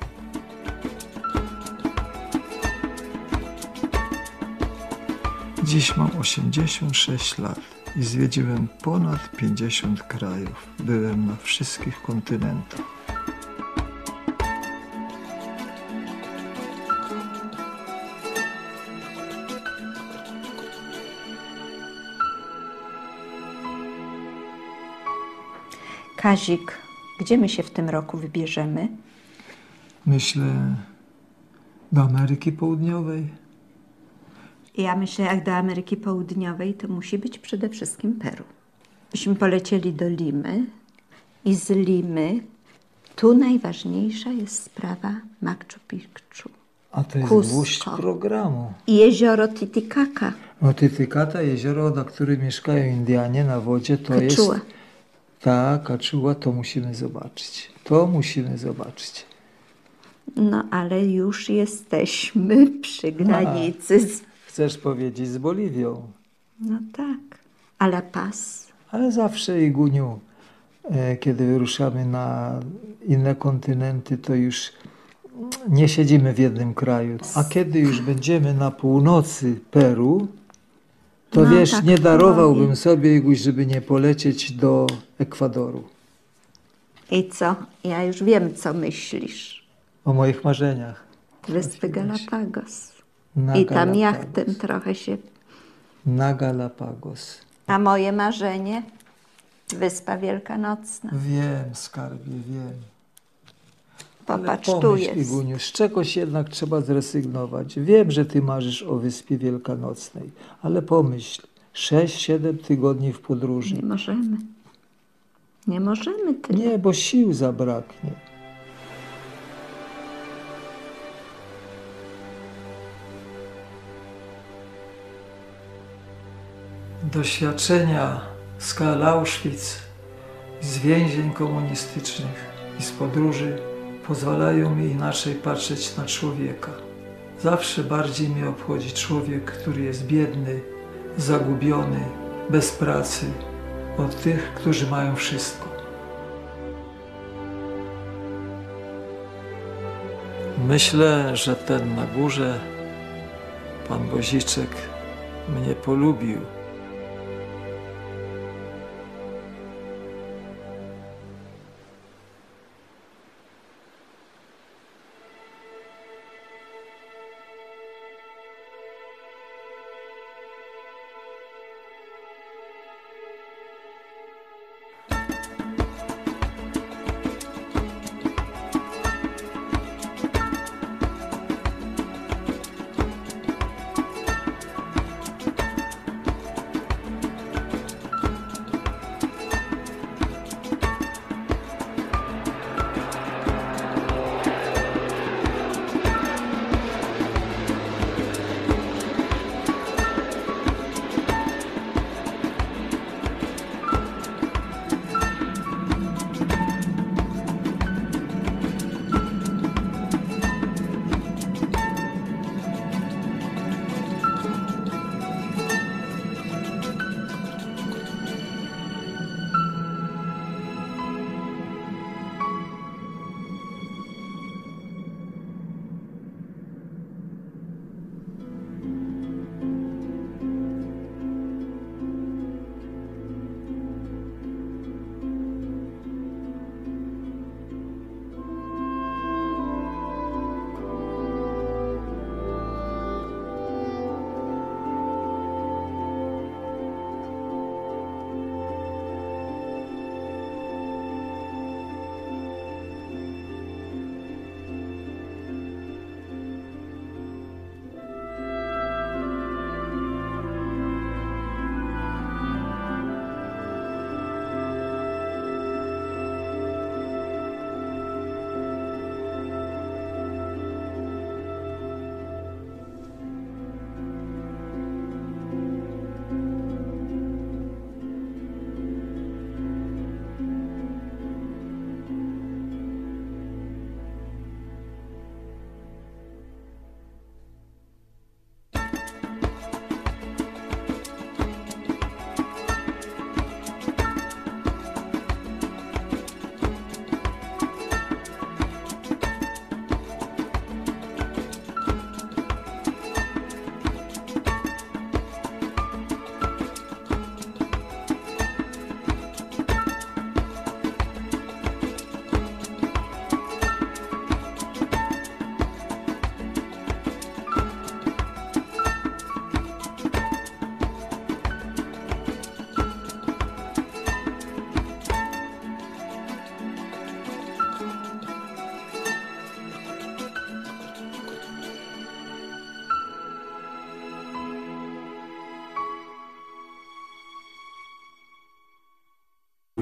Dziś mam 86 lat i zwiedziłem ponad 50 krajów. Byłem na wszystkich kontynentach. Kazik, gdzie my się w tym roku wybierzemy? Myślę do Ameryki Południowej. Ja myślę, jak do Ameryki Południowej, to musi być przede wszystkim Peru. Byśmy polecieli do Limy i z Limy tu najważniejsza jest sprawa Machu Picchu A to jest Cusco. gwóźdź programu. i jezioro Titicaca. No Titicaca, jezioro, na którym mieszkają Indianie na wodzie, to jest... Tak, Kaczuła, to musimy zobaczyć. To musimy zobaczyć. No ale już jesteśmy przy granicy. Z... Chcesz powiedzieć z Boliwią. No tak. A La Paz? Ale zawsze, Iguniu, e, kiedy wyruszamy na inne kontynenty, to już nie siedzimy w jednym kraju. A kiedy już będziemy na północy Peru, to No, wiesz, tak nie darowałbym mówię. sobie, Iguś, żeby nie polecieć do Ekwadoru. I co? Ja już wiem, co myślisz. O moich marzeniach. Wyspy Galapagos. Na I tam jachtem trochę się... Na Galapagos. A moje marzenie? Wyspa Wielkanocna. Wiem, skarbie, wiem. Ale Popatrz, tu pomyśl, jest. Iguniu, z czegoś jednak trzeba zrezygnować. Wiem, że ty marzysz o Wyspie Wielkanocnej, ale pomyśl, 6-7 tygodni w podróży. Nie możemy. Nie możemy tyle. Nie, bo sił zabraknie. Doświadczenia skal Auschwitz, z więzień komunistycznych i z podróży pozwalają mi inaczej patrzeć na człowieka. Zawsze bardziej mnie obchodzi człowiek, który jest biedny, zagubiony, bez pracy, od tych, którzy mają wszystko. Myślę, że ten na górze, pan Boziczek, mnie polubił.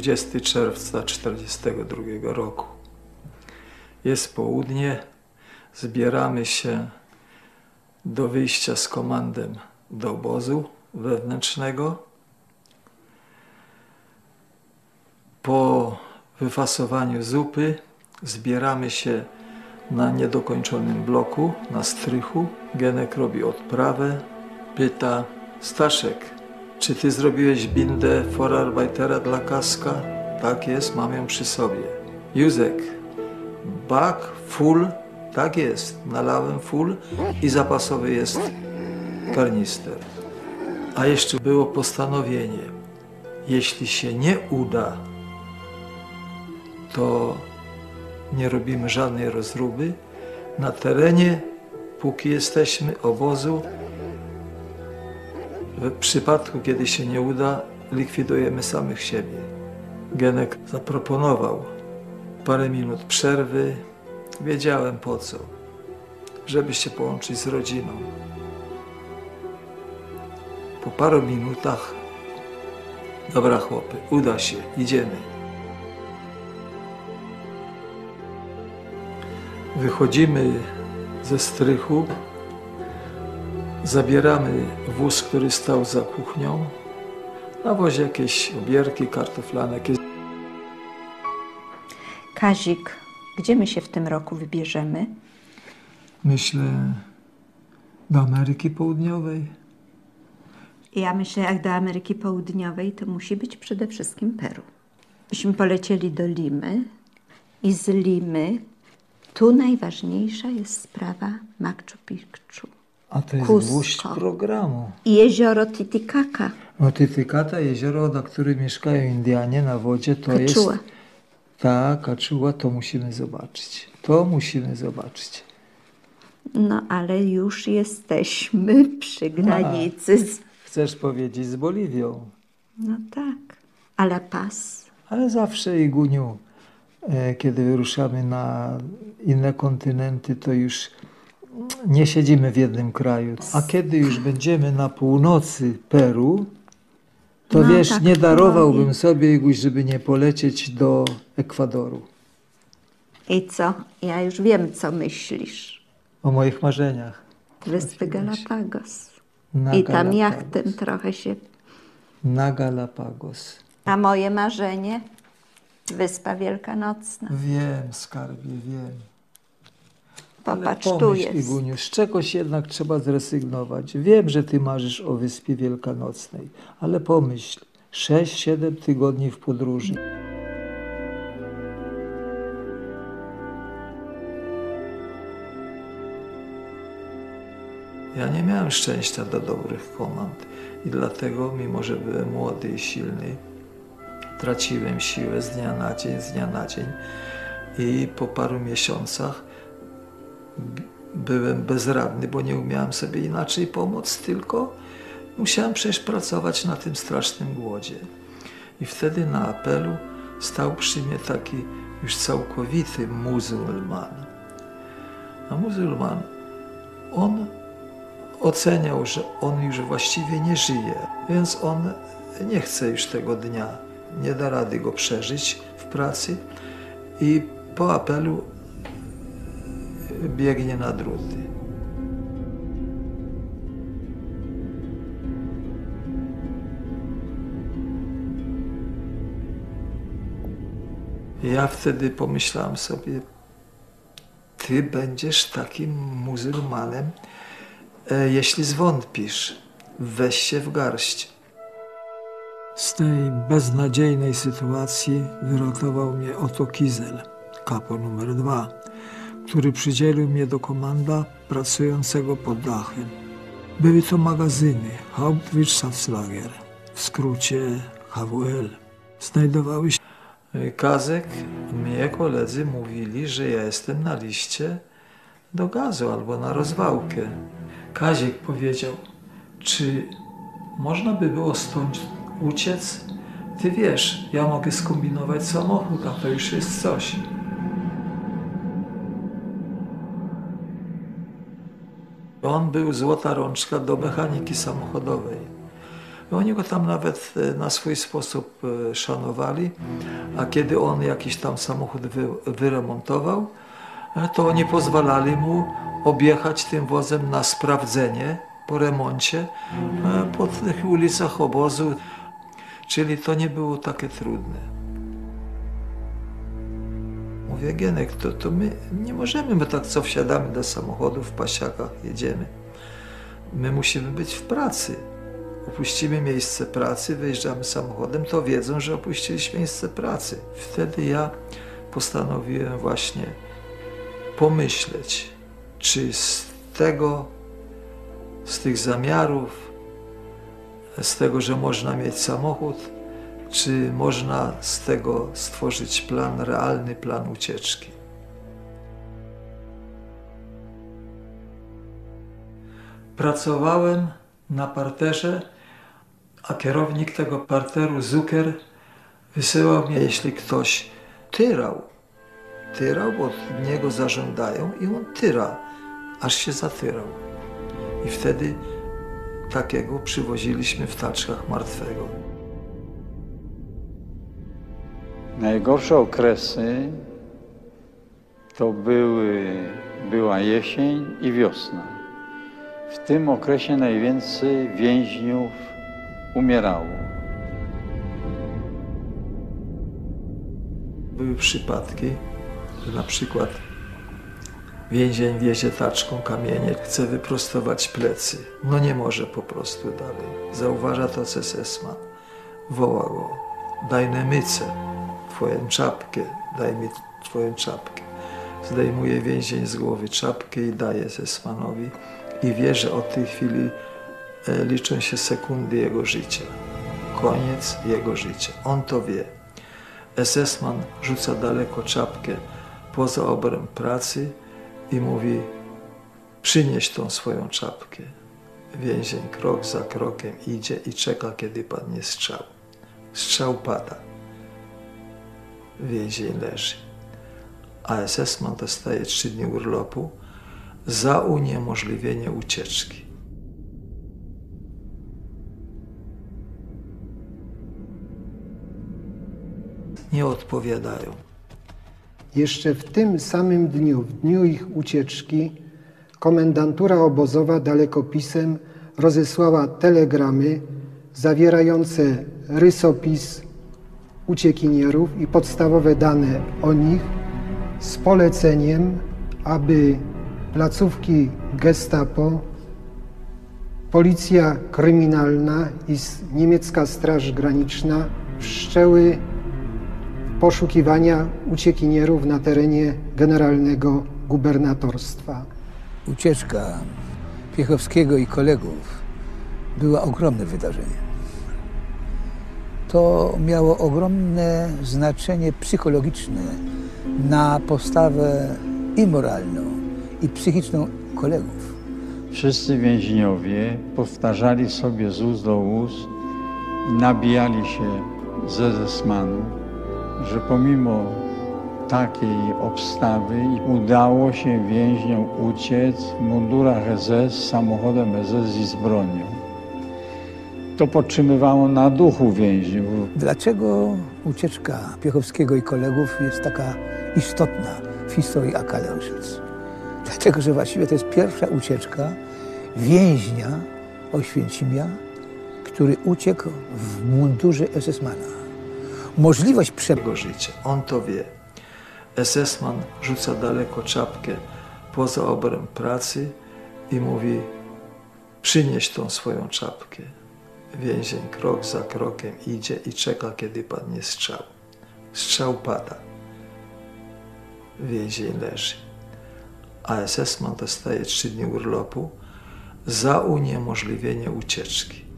20 czerwca 1942 roku. Jest południe, zbieramy się do wyjścia z komandem do obozu wewnętrznego. Po wyfasowaniu zupy zbieramy się na niedokończonym bloku, na strychu. Genek robi odprawę, pyta Staszek, czy ty zrobiłeś bindę Forarbeitera dla kaska? Tak jest, mam ją przy sobie. Józek, bak full, tak jest, nalałem full i zapasowy jest karnister. A jeszcze było postanowienie, jeśli się nie uda, to nie robimy żadnej rozruby. Na terenie, póki jesteśmy, obozu, w przypadku, kiedy się nie uda, likwidujemy samych siebie. Genek zaproponował parę minut przerwy. Wiedziałem po co. Żeby się połączyć z rodziną. Po paru minutach, dobra chłopy, uda się, idziemy. Wychodzimy ze strychu, zabieramy wóz, który stał za kuchnią. Na wozie jakieś obierki kartoflane, jakieś Kazik, gdzie my się w tym roku wybierzemy? Myślę do Ameryki Południowej. Ja myślę, jak do Ameryki Południowej, to musi być przede wszystkim Peru. Byśmy polecieli do Limy i z Limy tu najważniejsza jest sprawa Machu Picchu A to jest Cusco. gwóźdź programu. i jezioro Titicaca. No Titicaca, jezioro, na którym mieszkają Indianie na wodzie, to Kaczuła. jest... Tak, Kaczuła, to musimy zobaczyć. To musimy zobaczyć. No ale już jesteśmy przy granicy. Z... Chcesz powiedzieć z Boliwią, No tak. A La Paz? ale zawsze, Iguniu, e, kiedy wyruszamy na inne kontynenty, to już nie siedzimy w jednym kraju. A kiedy już będziemy na północy Peru, to No, wiesz, tak nie darowałbym sobie, Iguś, żeby nie polecieć do Ekwadoru. I co? Ja już wiem, co myślisz. O moich marzeniach. Wyspy Galapagos. Na I tam jachtem trochę się... Na Galapagos. A moje marzenie? Wyspa Wielkanocna. Wiem, skarbie, wiem. Popatrz, tu pomyśl, jest. Iguniu, z czegoś jednak trzeba zrezygnować. Wiem, że ty marzysz o Wyspie Wielkanocnej, ale pomyśl, 6-7 tygodni w podróży. Ja nie miałem szczęścia do dobrych komand i dlatego, mimo że byłem młody i silny, traciłem siłę z dnia na dzień, z dnia na dzień i po paru miesiącach byłem bezradny, bo nie umiałem sobie inaczej pomóc, tylko musiałem przecież pracować na tym strasznym głodzie. I wtedy na apelu stał przy mnie taki już całkowity muzułman. A muzułman, on oceniał, że on już właściwie nie żyje, więc on nie chce już tego dnia, nie da rady go przeżyć w pracy i po apelu biegnie na druty. Ja wtedy pomyślałem sobie, ty będziesz takim muzułmanem, e, jeśli zwątpisz, weź się w garść. Z tej beznadziejnej sytuacji wyratował mnie Oto Kizel, kapo numer dwa, który przydzielił mnie do komanda pracującego pod dachem. Były to magazyny Hauptwirtschaftslager, w skrócie HWL. Znajdowały się Kazek, mnie koledzy mówili, że ja jestem na liście do gazu albo na rozwałkę. Kaziek powiedział, czy można by było stąd uciec? Ty wiesz, ja mogę skombinować samochód, a to już jest coś. On był złota rączka do mechaniki samochodowej. Oni go tam nawet e, na swój sposób e, szanowali, a kiedy on jakiś tam samochód wy, wyremontował, e, to oni pozwalali mu objechać tym wozem na sprawdzenie po remoncie po tych ulicach obozu. Czyli to nie było takie trudne. Mówię, Gienek, to, to my nie możemy, my tak co wsiadamy do samochodu, w pasiakach jedziemy. My musimy być w pracy. Opuścimy miejsce pracy, wyjeżdżamy samochodem, to wiedzą, że opuściliśmy miejsce pracy. Wtedy ja postanowiłem właśnie pomyśleć, czy z tego, z tych zamiarów, z tego, że można mieć samochód, czy można z tego stworzyć plan, realny plan ucieczki. Pracowałem na parterze, a kierownik tego parteru, Zucker, wysyłał mnie, jeśli ktoś tyrał, tyrał, bo od niego zażądają i on tyra, aż się zatyrał. I wtedy takiego przywoziliśmy w taczkach martwego. Najgorsze okresy to były, była jesień i wiosna. W tym okresie najwięcej więźniów umierało. Były przypadki, że na przykład więzień wiezie taczką kamienie, chce wyprostować plecy. No nie może po prostu dalej. Zauważa to SS-man. Woła go. Daj mycę, twoją czapkę, daj mi twoją czapkę. Zdejmuje więzień z głowy czapkę i daje SS-manowi i wie, że od tej chwili e, liczą się sekundy jego życia. Koniec jego życia. On to wie. SS-man rzuca daleko czapkę poza obręb pracy i mówi przynieś tą swoją czapkę. Więzień krok za krokiem idzie i czeka, kiedy padnie strzał. Strzał pada. Więzień leży. A SS-man dostaje trzy dni urlopu za uniemożliwienie ucieczki. Nie odpowiadają. Jeszcze w tym samym dniu, w dniu ich ucieczki, komendantura obozowa dalekopisem rozesłała telegramy zawierające rysopis uciekinierów i podstawowe dane o nich z poleceniem, aby placówki Gestapo, Policja Kryminalna i niemiecka Straż Graniczna wszczęły poszukiwania uciekinierów na terenie generalnego gubernatorstwa. Ucieczka Piechowskiego i kolegów była ogromnym wydarzeniem. To miało ogromne znaczenie psychologiczne na postawę i moralną, i psychiczną kolegów. Wszyscy więźniowie powtarzali sobie z ust do ust i nabijali się z SS-manów, że pomimo takiej obstawy udało się więźniom uciec w mundurach SS, samochodem SS i z bronią. To podtrzymywało na duchu więźniów. Dlaczego ucieczka Piechowskiego i kolegów jest taka istotna w historii AK Auschwitz? Dlatego, że właściwie to jest pierwsza ucieczka więźnia Oświęcimia, który uciekł w mundurze SS-mana. Możliwość prze... jego. On to wie. SS-man rzuca daleko czapkę poza obręb pracy i mówi przynieś tą swoją czapkę. Więzień krok za krokiem idzie i czeka, kiedy padnie strzał. Strzał pada. Więzień leży. A SS-man dostaje trzy dni urlopu za uniemożliwienie ucieczki.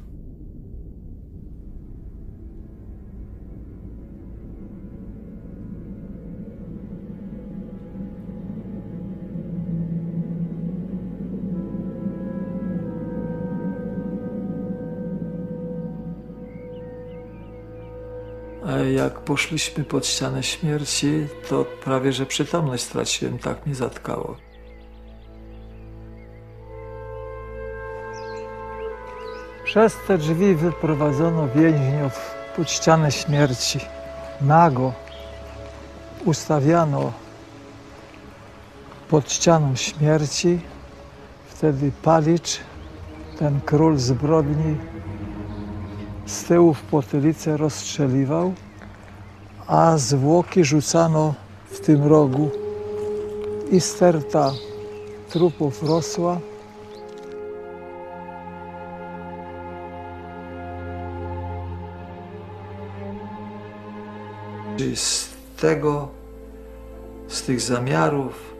Jak poszliśmy pod ścianę śmierci, to prawie że przytomność straciłem, tak mnie zatkało. Przez te drzwi wyprowadzono więźniów pod ścianę śmierci. Nago ustawiano pod ścianą śmierci. Wtedy Palicz, ten król zbrodni, z tyłu w potylicę rozstrzeliwał, a zwłoki rzucano w tym rogu i sterta trupów rosła. Z tego, z tych zamiarów,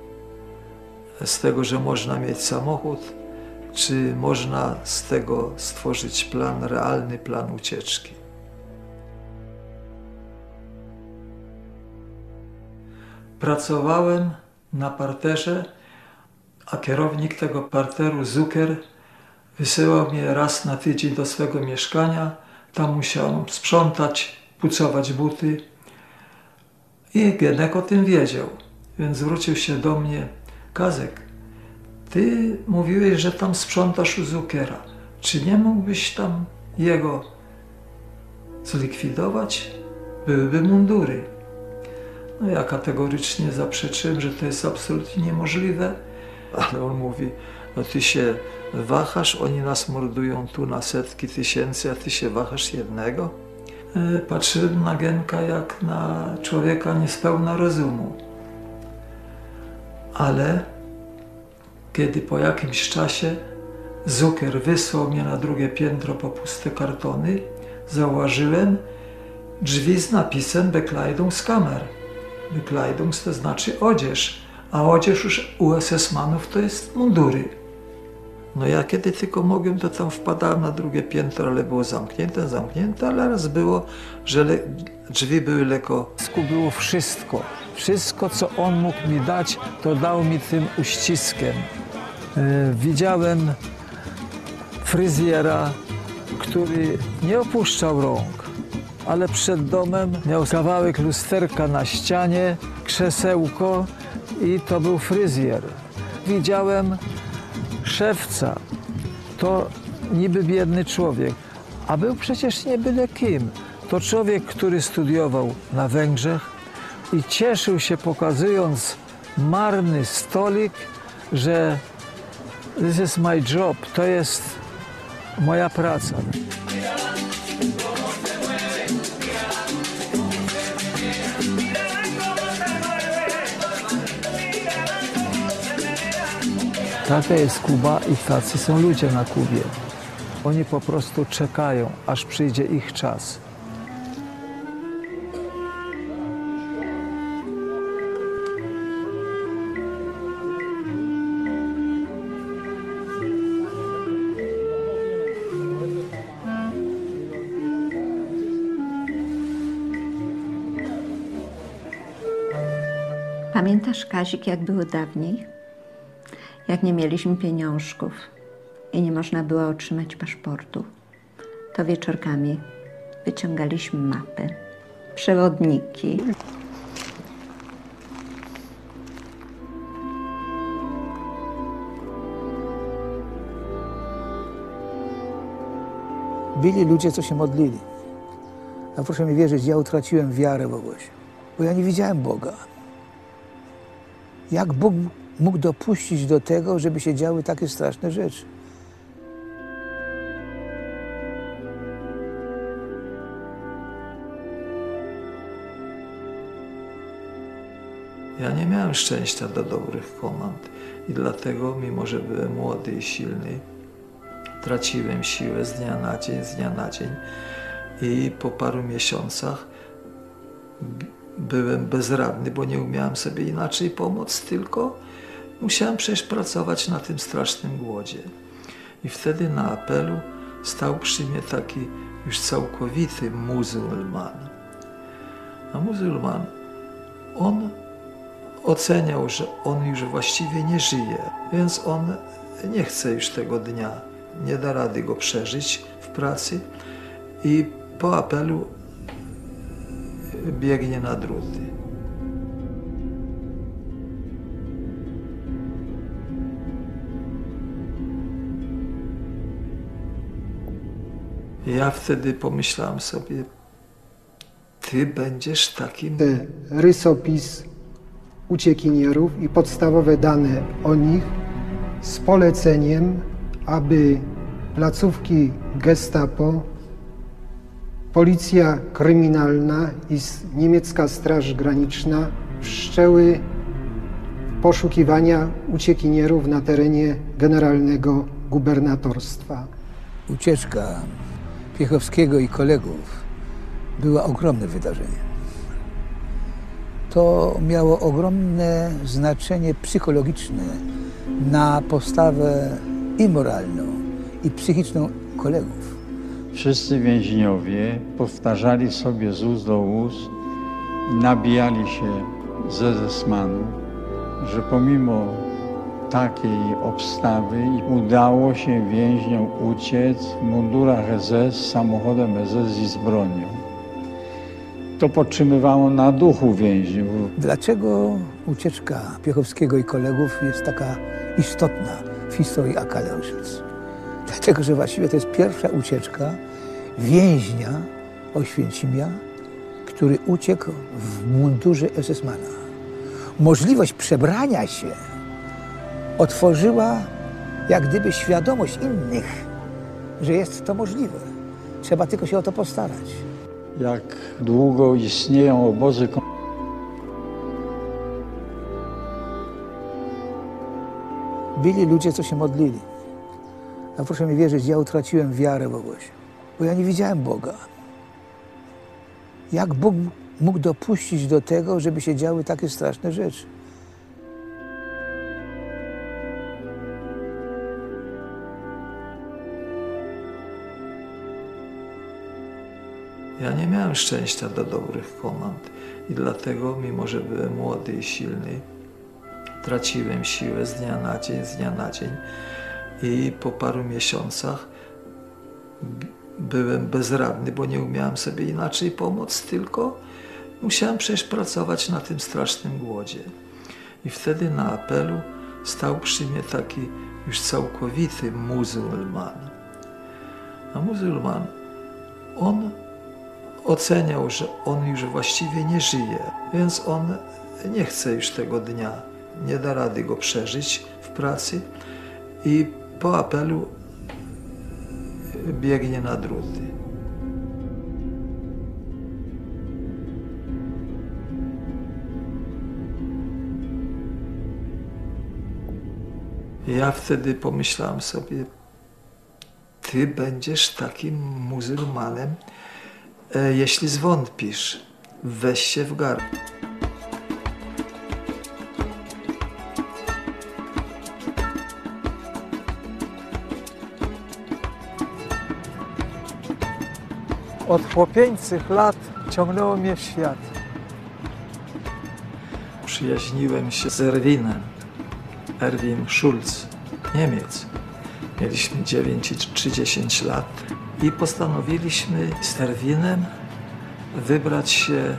z tego, że można mieć samochód, czy można z tego stworzyć plan, realny plan ucieczki? Pracowałem na parterze, a kierownik tego parteru, Zucker, wysyłał mnie raz na tydzień do swego mieszkania. Tam musiałem sprzątać, pucować buty. I Gienek o tym wiedział, więc zwrócił się do mnie. Kazek, ty mówiłeś, że tam sprzątasz u Zuckera. Czy nie mógłbyś tam jego zlikwidować? Byłyby mundury. No ja kategorycznie zaprzeczyłem, że to jest absolutnie niemożliwe, ale on mówi, no ty się wahasz, oni nas mordują tu na setki tysięcy, a ty się wahasz jednego? E, Patrzyłem na Genka jak na człowieka niespełna rozumu. Ale kiedy po jakimś czasie Zucker wysłał mnie na drugie piętro po puste kartony, zauważyłem drzwi z napisem Bekleidungskammer. Bekleidungs to znaczy odzież, a odzież już u SS-manów to jest mundury. No ja kiedy tylko mogłem, to tam wpadałem na drugie piętro, ale było zamknięte, zamknięte, ale raz było, że drzwi były lekko... Było wszystko. Wszystko, co on mógł mi dać, to dał mi tym uściskiem. E, Widziałem fryzjera, który nie opuszczał rąk, ale przed domem miał kawałek lusterka na ścianie, krzesełko i to był fryzjer. Widziałem szewca, to niby biedny człowiek, a był przecież nie byle kim. To człowiek, który studiował na Węgrzech i cieszył się pokazując marny stolik, że this is my job, to jest moja praca. Taka jest Kuba i tacy są ludzie na Kubie. Oni po prostu czekają, aż przyjdzie ich czas. Pamiętasz, Kazik, jak było dawniej? Jak nie mieliśmy pieniążków i nie można było otrzymać paszportu, to wieczorkami wyciągaliśmy mapę, przewodniki. Byli ludzie, co się modlili. A proszę mi wierzyć, ja utraciłem wiarę w Bogoś, bo ja nie widziałem Boga. Jak Bóg mógł dopuścić do tego, żeby się działy takie straszne rzeczy? Ja nie miałem szczęścia do dobrych komand i dlatego, mimo że byłem młody i silny, traciłem siłę z dnia na dzień, z dnia na dzień i po paru miesiącach byłem bezradny, bo nie umiałem sobie inaczej pomóc, tylko musiałem przecież pracować na tym strasznym głodzie. I wtedy na apelu stał przy mnie taki już całkowity muzułman. A muzułman, on oceniał, że on już właściwie nie żyje, więc on nie chce już tego dnia, nie da rady go przeżyć w pracy i po apelu biegnie na druty. Ja wtedy pomyślałem sobie, ty będziesz takim Te rysopis uciekinierów i podstawowe dane o nich z poleceniem, aby placówki Gestapo, Policja Kryminalna i niemiecka Straż Graniczna wszczęły poszukiwania uciekinierów na terenie generalnego gubernatorstwa. Ucieczka Piechowskiego i kolegów była ogromnym wydarzeniem. To miało ogromne znaczenie psychologiczne na postawę i moralną, i psychiczną kolegów. Wszyscy więźniowie powtarzali sobie z ust do ust i nabijali się ze zesmanu, że pomimo takiej obstawy udało się więźniom uciec w mundurach SS, samochodem SS i z bronią. To podtrzymywało na duchu więźniów. Dlaczego ucieczka Piechowskiego i kolegów jest taka istotna w historii AK? Dlatego, że właściwie to jest pierwsza ucieczka więźnia Oświęcimia, który uciekł w mundurze SS-mana. Możliwość przebrania się otworzyła jak gdyby świadomość innych, że jest to możliwe. Trzeba tylko się o to postarać. Jak długo istnieją obozy Byli ludzie, co się modlili. A proszę mi wierzyć, ja utraciłem wiarę w obozie, bo ja nie widziałem Boga. Jak Bóg mógł dopuścić do tego, żeby się działy takie straszne rzeczy? Ja nie miałem szczęścia do dobrych komand i dlatego, mimo że byłem młody i silny, traciłem siłę z dnia na dzień, z dnia na dzień i po paru miesiącach byłem bezradny, bo nie umiałem sobie inaczej pomóc, tylko musiałem przecież pracować na tym strasznym głodzie. I wtedy na apelu stał przy mnie taki już całkowity muzułman. A muzułman, on oceniał, że on już właściwie nie żyje, więc on nie chce już tego dnia, nie da rady go przeżyć w pracy i po apelu biegnie na druty. Ja wtedy pomyślałem sobie, ty będziesz takim muzułmanem, Jeśli zwątpisz, weź się w garb. Od chłopieńcych lat ciągnęło mnie w świat. Przyjaźniłem się z Erwinem, Erwin Schulz, Niemiec. Mieliśmy 9 czy 10 lat i postanowiliśmy z Erwinem wybrać się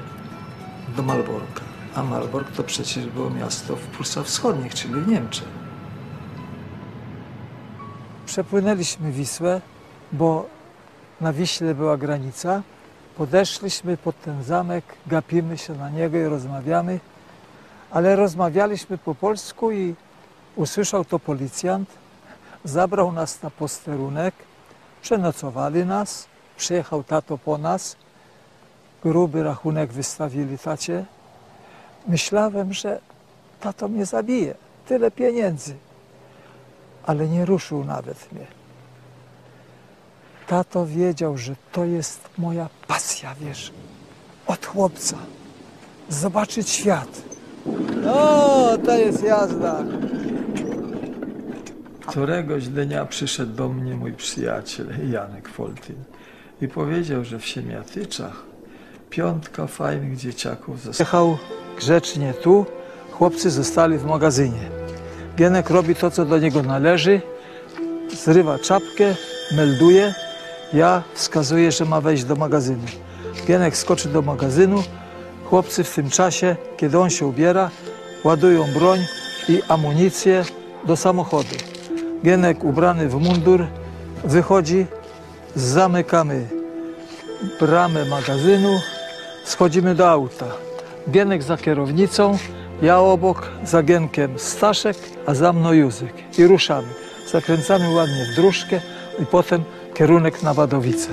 do Malborka. A Malbork to przecież było miasto w Prusach Wschodnich, czyli w Niemczech. Przepłynęliśmy Wisłę, bo na Wiśle była granica. Podeszliśmy pod ten zamek, gapimy się na niego i rozmawiamy, ale rozmawialiśmy po polsku i usłyszał to policjant, zabrał nas na posterunek, przenocowali nas, przyjechał tato po nas, gruby rachunek wystawili tacie. Myślałem, że tato mnie zabije, tyle pieniędzy, ale nie ruszył nawet mnie. Tato wiedział, że to jest moja pasja, wiesz, od chłopca. Zobaczyć świat. No, to jest jazda. Któregoś dnia przyszedł do mnie mój przyjaciel Janek Foltyn i powiedział, że w Siemiatyczach piątka fajnych dzieciaków Jechał grzecznie tu, chłopcy zostali w magazynie. Gienek robi to, co do niego należy, zrywa czapkę, melduje, ja wskazuję, że ma wejść do magazynu. Gienek skoczy do magazynu, chłopcy w tym czasie, kiedy on się ubiera, ładują broń i amunicję do samochodu. Gienek ubrany w mundur wychodzi zamykamy bramę magazynu, schodzimy do auta. Bienek za kierownicą, ja obok, za Gienkiem Staszek, a za mną Józek. I ruszamy. Zakręcamy ładnie w dróżkę i potem kierunek na Wadowice.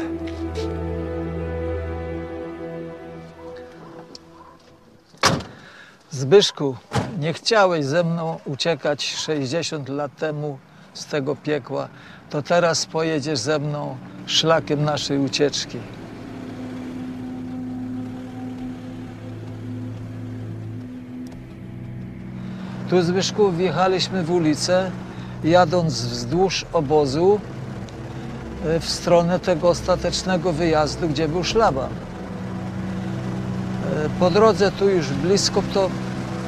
Zbyszku, nie chciałeś ze mną uciekać 60 lat temu z tego piekła, to teraz pojedziesz ze mną szlakiem naszej ucieczki. Tu Zbyszku wjechaliśmy w ulicę, jadąc wzdłuż obozu e, w stronę tego ostatecznego wyjazdu, gdzie był szlaban. E, Po drodze tu już blisko to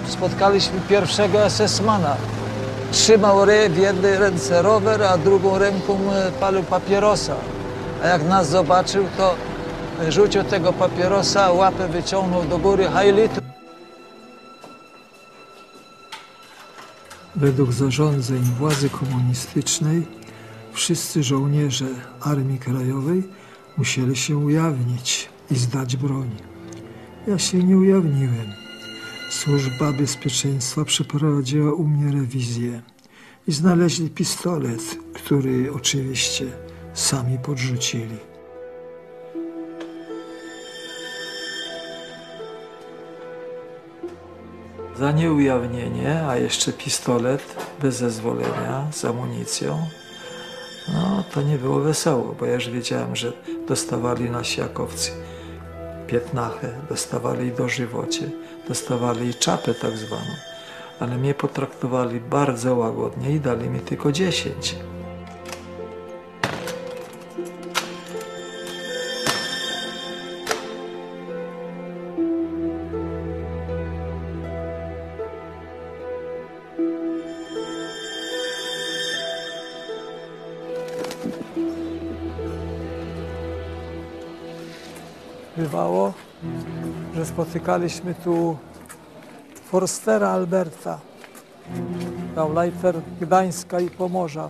spotkaliśmy pierwszego SS-mana. Trzymał w jednej ręce rower, a drugą ręką e, palił papierosa. A jak nas zobaczył, to e, rzucił tego papierosa, łapę wyciągnął do góry, hajlitu. Według zarządzeń władzy komunistycznej wszyscy żołnierze Armii Krajowej musieli się ujawnić i zdać broń. Ja się nie ujawniłem. Służba Bezpieczeństwa przeprowadziła u mnie rewizję i znaleźli pistolet, który oczywiście sami podrzucili. Za nieujawnienie, a jeszcze pistolet bez zezwolenia z amunicją, no to nie było wesoło, bo ja już wiedziałem, że dostawali nasi jakowcy piętnachę, dostawali dożywocie, dostawali czapę tak zwaną, ale mnie potraktowali bardzo łagodnie i dali mi tylko 10. Bywało, spotykaliśmy tu Forstera Alberta, Gauleiter Gdańska i Pomorza,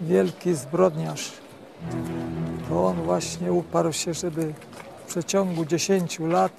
wielki zbrodniarz. To on właśnie uparł się, żeby w przeciągu 10 lat